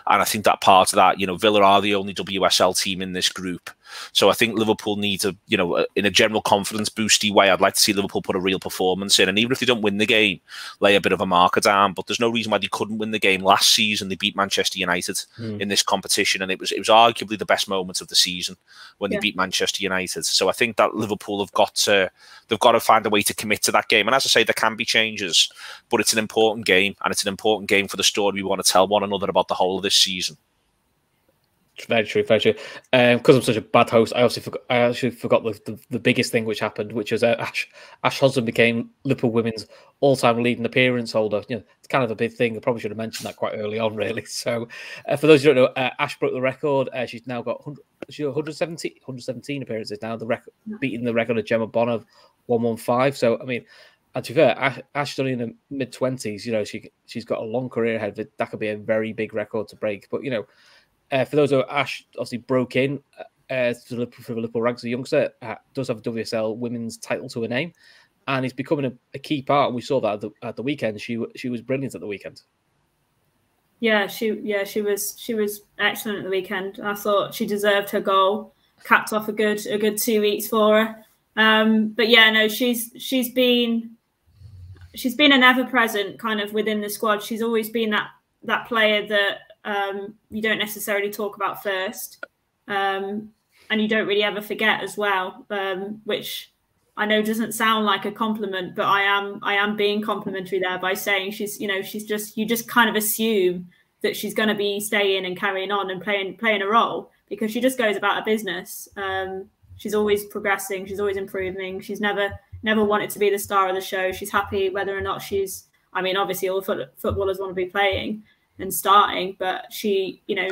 And I think that part of that, you know, Villa are the only WSL team in this group. So I think Liverpool needs a, you know, in a general confidence boosty way, I'd like to see Liverpool put a real performance in. And even if they don't win the game, lay a bit of a marker down. But there's no reason why they couldn't win the game last season. They beat Manchester United mm. in this competition, and it was it was arguably the best moment of the season when yeah. they beat Manchester United. So I think that Liverpool have got to they've got to find a way to commit to that game. And as I say, there can be changes, but it's an important game, and it's an important game for the story we want to tell one another about the whole of this season. Very true, very true. Um, because I'm such a bad host, I also forgot. I actually forgot the, the, the biggest thing which happened, which was uh, Ash Ash Hodson became Liverpool women's all-time leading appearance holder. You know, it's kind of a big thing. I probably should have mentioned that quite early on, really. So, uh, for those who don't know, uh, Ash broke the record. Uh, she's now got 100, 117, 117 appearances now. The record, beating the record of Gemma Bonner, one one five. So, I mean, and to be fair, Ash, Ash only in the mid twenties. You know, she she's got a long career ahead. That could be a very big record to break. But you know uh, for those who Ash obviously broke in uh, for, the, Liverpool ranks, a youngster uh, does have a WSL women's title to her name, and he's becoming a, a key part. And we saw that at the, at the, weekend. She she was brilliant at the weekend. Yeah, she yeah she was she was excellent at the weekend. I thought she deserved her goal. Capped off a good a good two weeks for her. Um, but yeah, no, she's she's been she's been an ever present kind of within the squad. She's always been that that player that um, you don't necessarily talk about first, um, and you don't really ever forget as well, um, which I know doesn't sound like a compliment, but I am I am being complimentary there by saying she's you know she's just you just kind of assume that she's going to be staying and carrying on and playing playing a role because she just goes about her business. Um, she's always progressing, she's always improving. She's never never wanted to be the star of the show. She's happy whether or not she's. I mean, obviously, all foot, footballers want to be playing, and starting, but she, you know,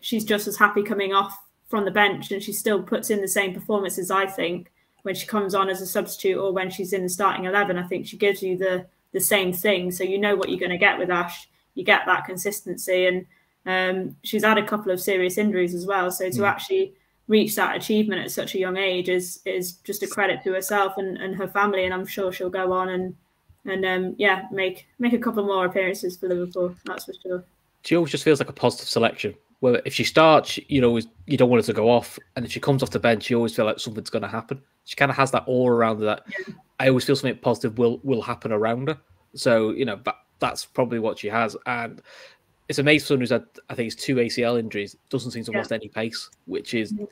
she's just as happy coming off from the bench and she still puts in the same performances, I think, when she comes on as a substitute or when she's in the starting 11. I think she gives you the, the same thing. So you know what you're going to get with Ash. You get that consistency. And um, she's had a couple of serious injuries as well. So to mm. actually reach that achievement at such a young age is is just a credit to herself and, and her family. And I'm sure she'll go on and and um, yeah, make make a couple more appearances for Liverpool. That's for sure. She always just feels like a positive selection. Where if she starts, you know, you don't want her to go off, and if she comes off the bench, you always feel like something's going to happen. She kind of has that aura around her that yeah. I always feel something positive will will happen around her. So you know, that that's probably what she has, and it's amazing someone who's had I think it's two ACL injuries doesn't seem to have yeah. lost any pace, which is mm-hmm.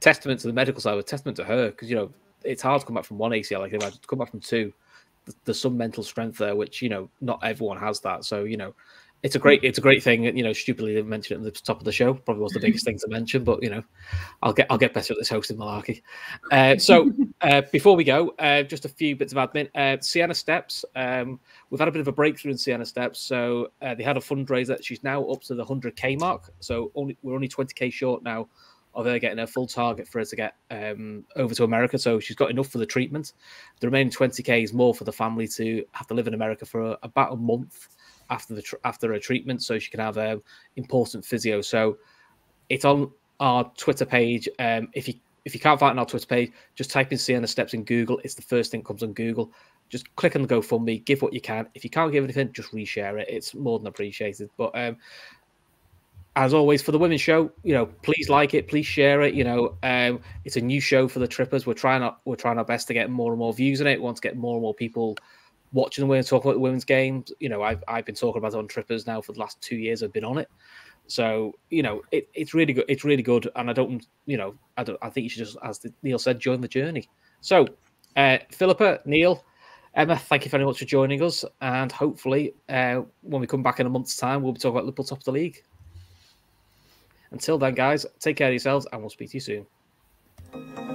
testament to the medical side, but testament to her because you know it's hard to come back from one ACL. I can imagine to come back from two there's some mental strength there, which you know not everyone has that. So you know, it's a great it's a great thing. You know, stupidly didn't mention it at the top of the show. Probably was the biggest thing to mention, but you know, I'll get I'll get better at this hosting malarkey. Uh, so uh, before we go, uh, just a few bits of admin. Uh, Sienna Steps, um, we've had a bit of a breakthrough in Sienna Steps. So uh, they had a fundraiser. She's now up to the 100k mark. So only we're only 20k short now of her getting a full target for her to get um, over to America. So she's got enough for the treatment. The remaining 20k is more for the family to have to live in America for about a month after the tr- after her treatment, so she can have um, important physio. So it's on our Twitter page. Um, if you if you can't find it on our Twitter page, just type in Sienna Steps in Google. It's the first thing comes on Google. Just click on the GoFundMe, give what you can. If you can't give anything, just reshare it. It's more than appreciated. But um, as always for the women's show you know please like it please share it you know um, it's a new show for the trippers. We're trying our, we're trying our best to get more and more views on it. We want to get more and more people watching the women talk about the women's games. You know I've, I've been talking about it on trippers now for the last two years i've been on it. So you know it, it's really good it's really good. And i don't you know i don't i think you should just as neil said join the journey. So uh philippa neil Emma, thank you very much for joining us. And hopefully, uh, when we come back in a month's time, we'll be talking about Liverpool top of the league. Until then, guys, take care of yourselves and we'll speak to you soon.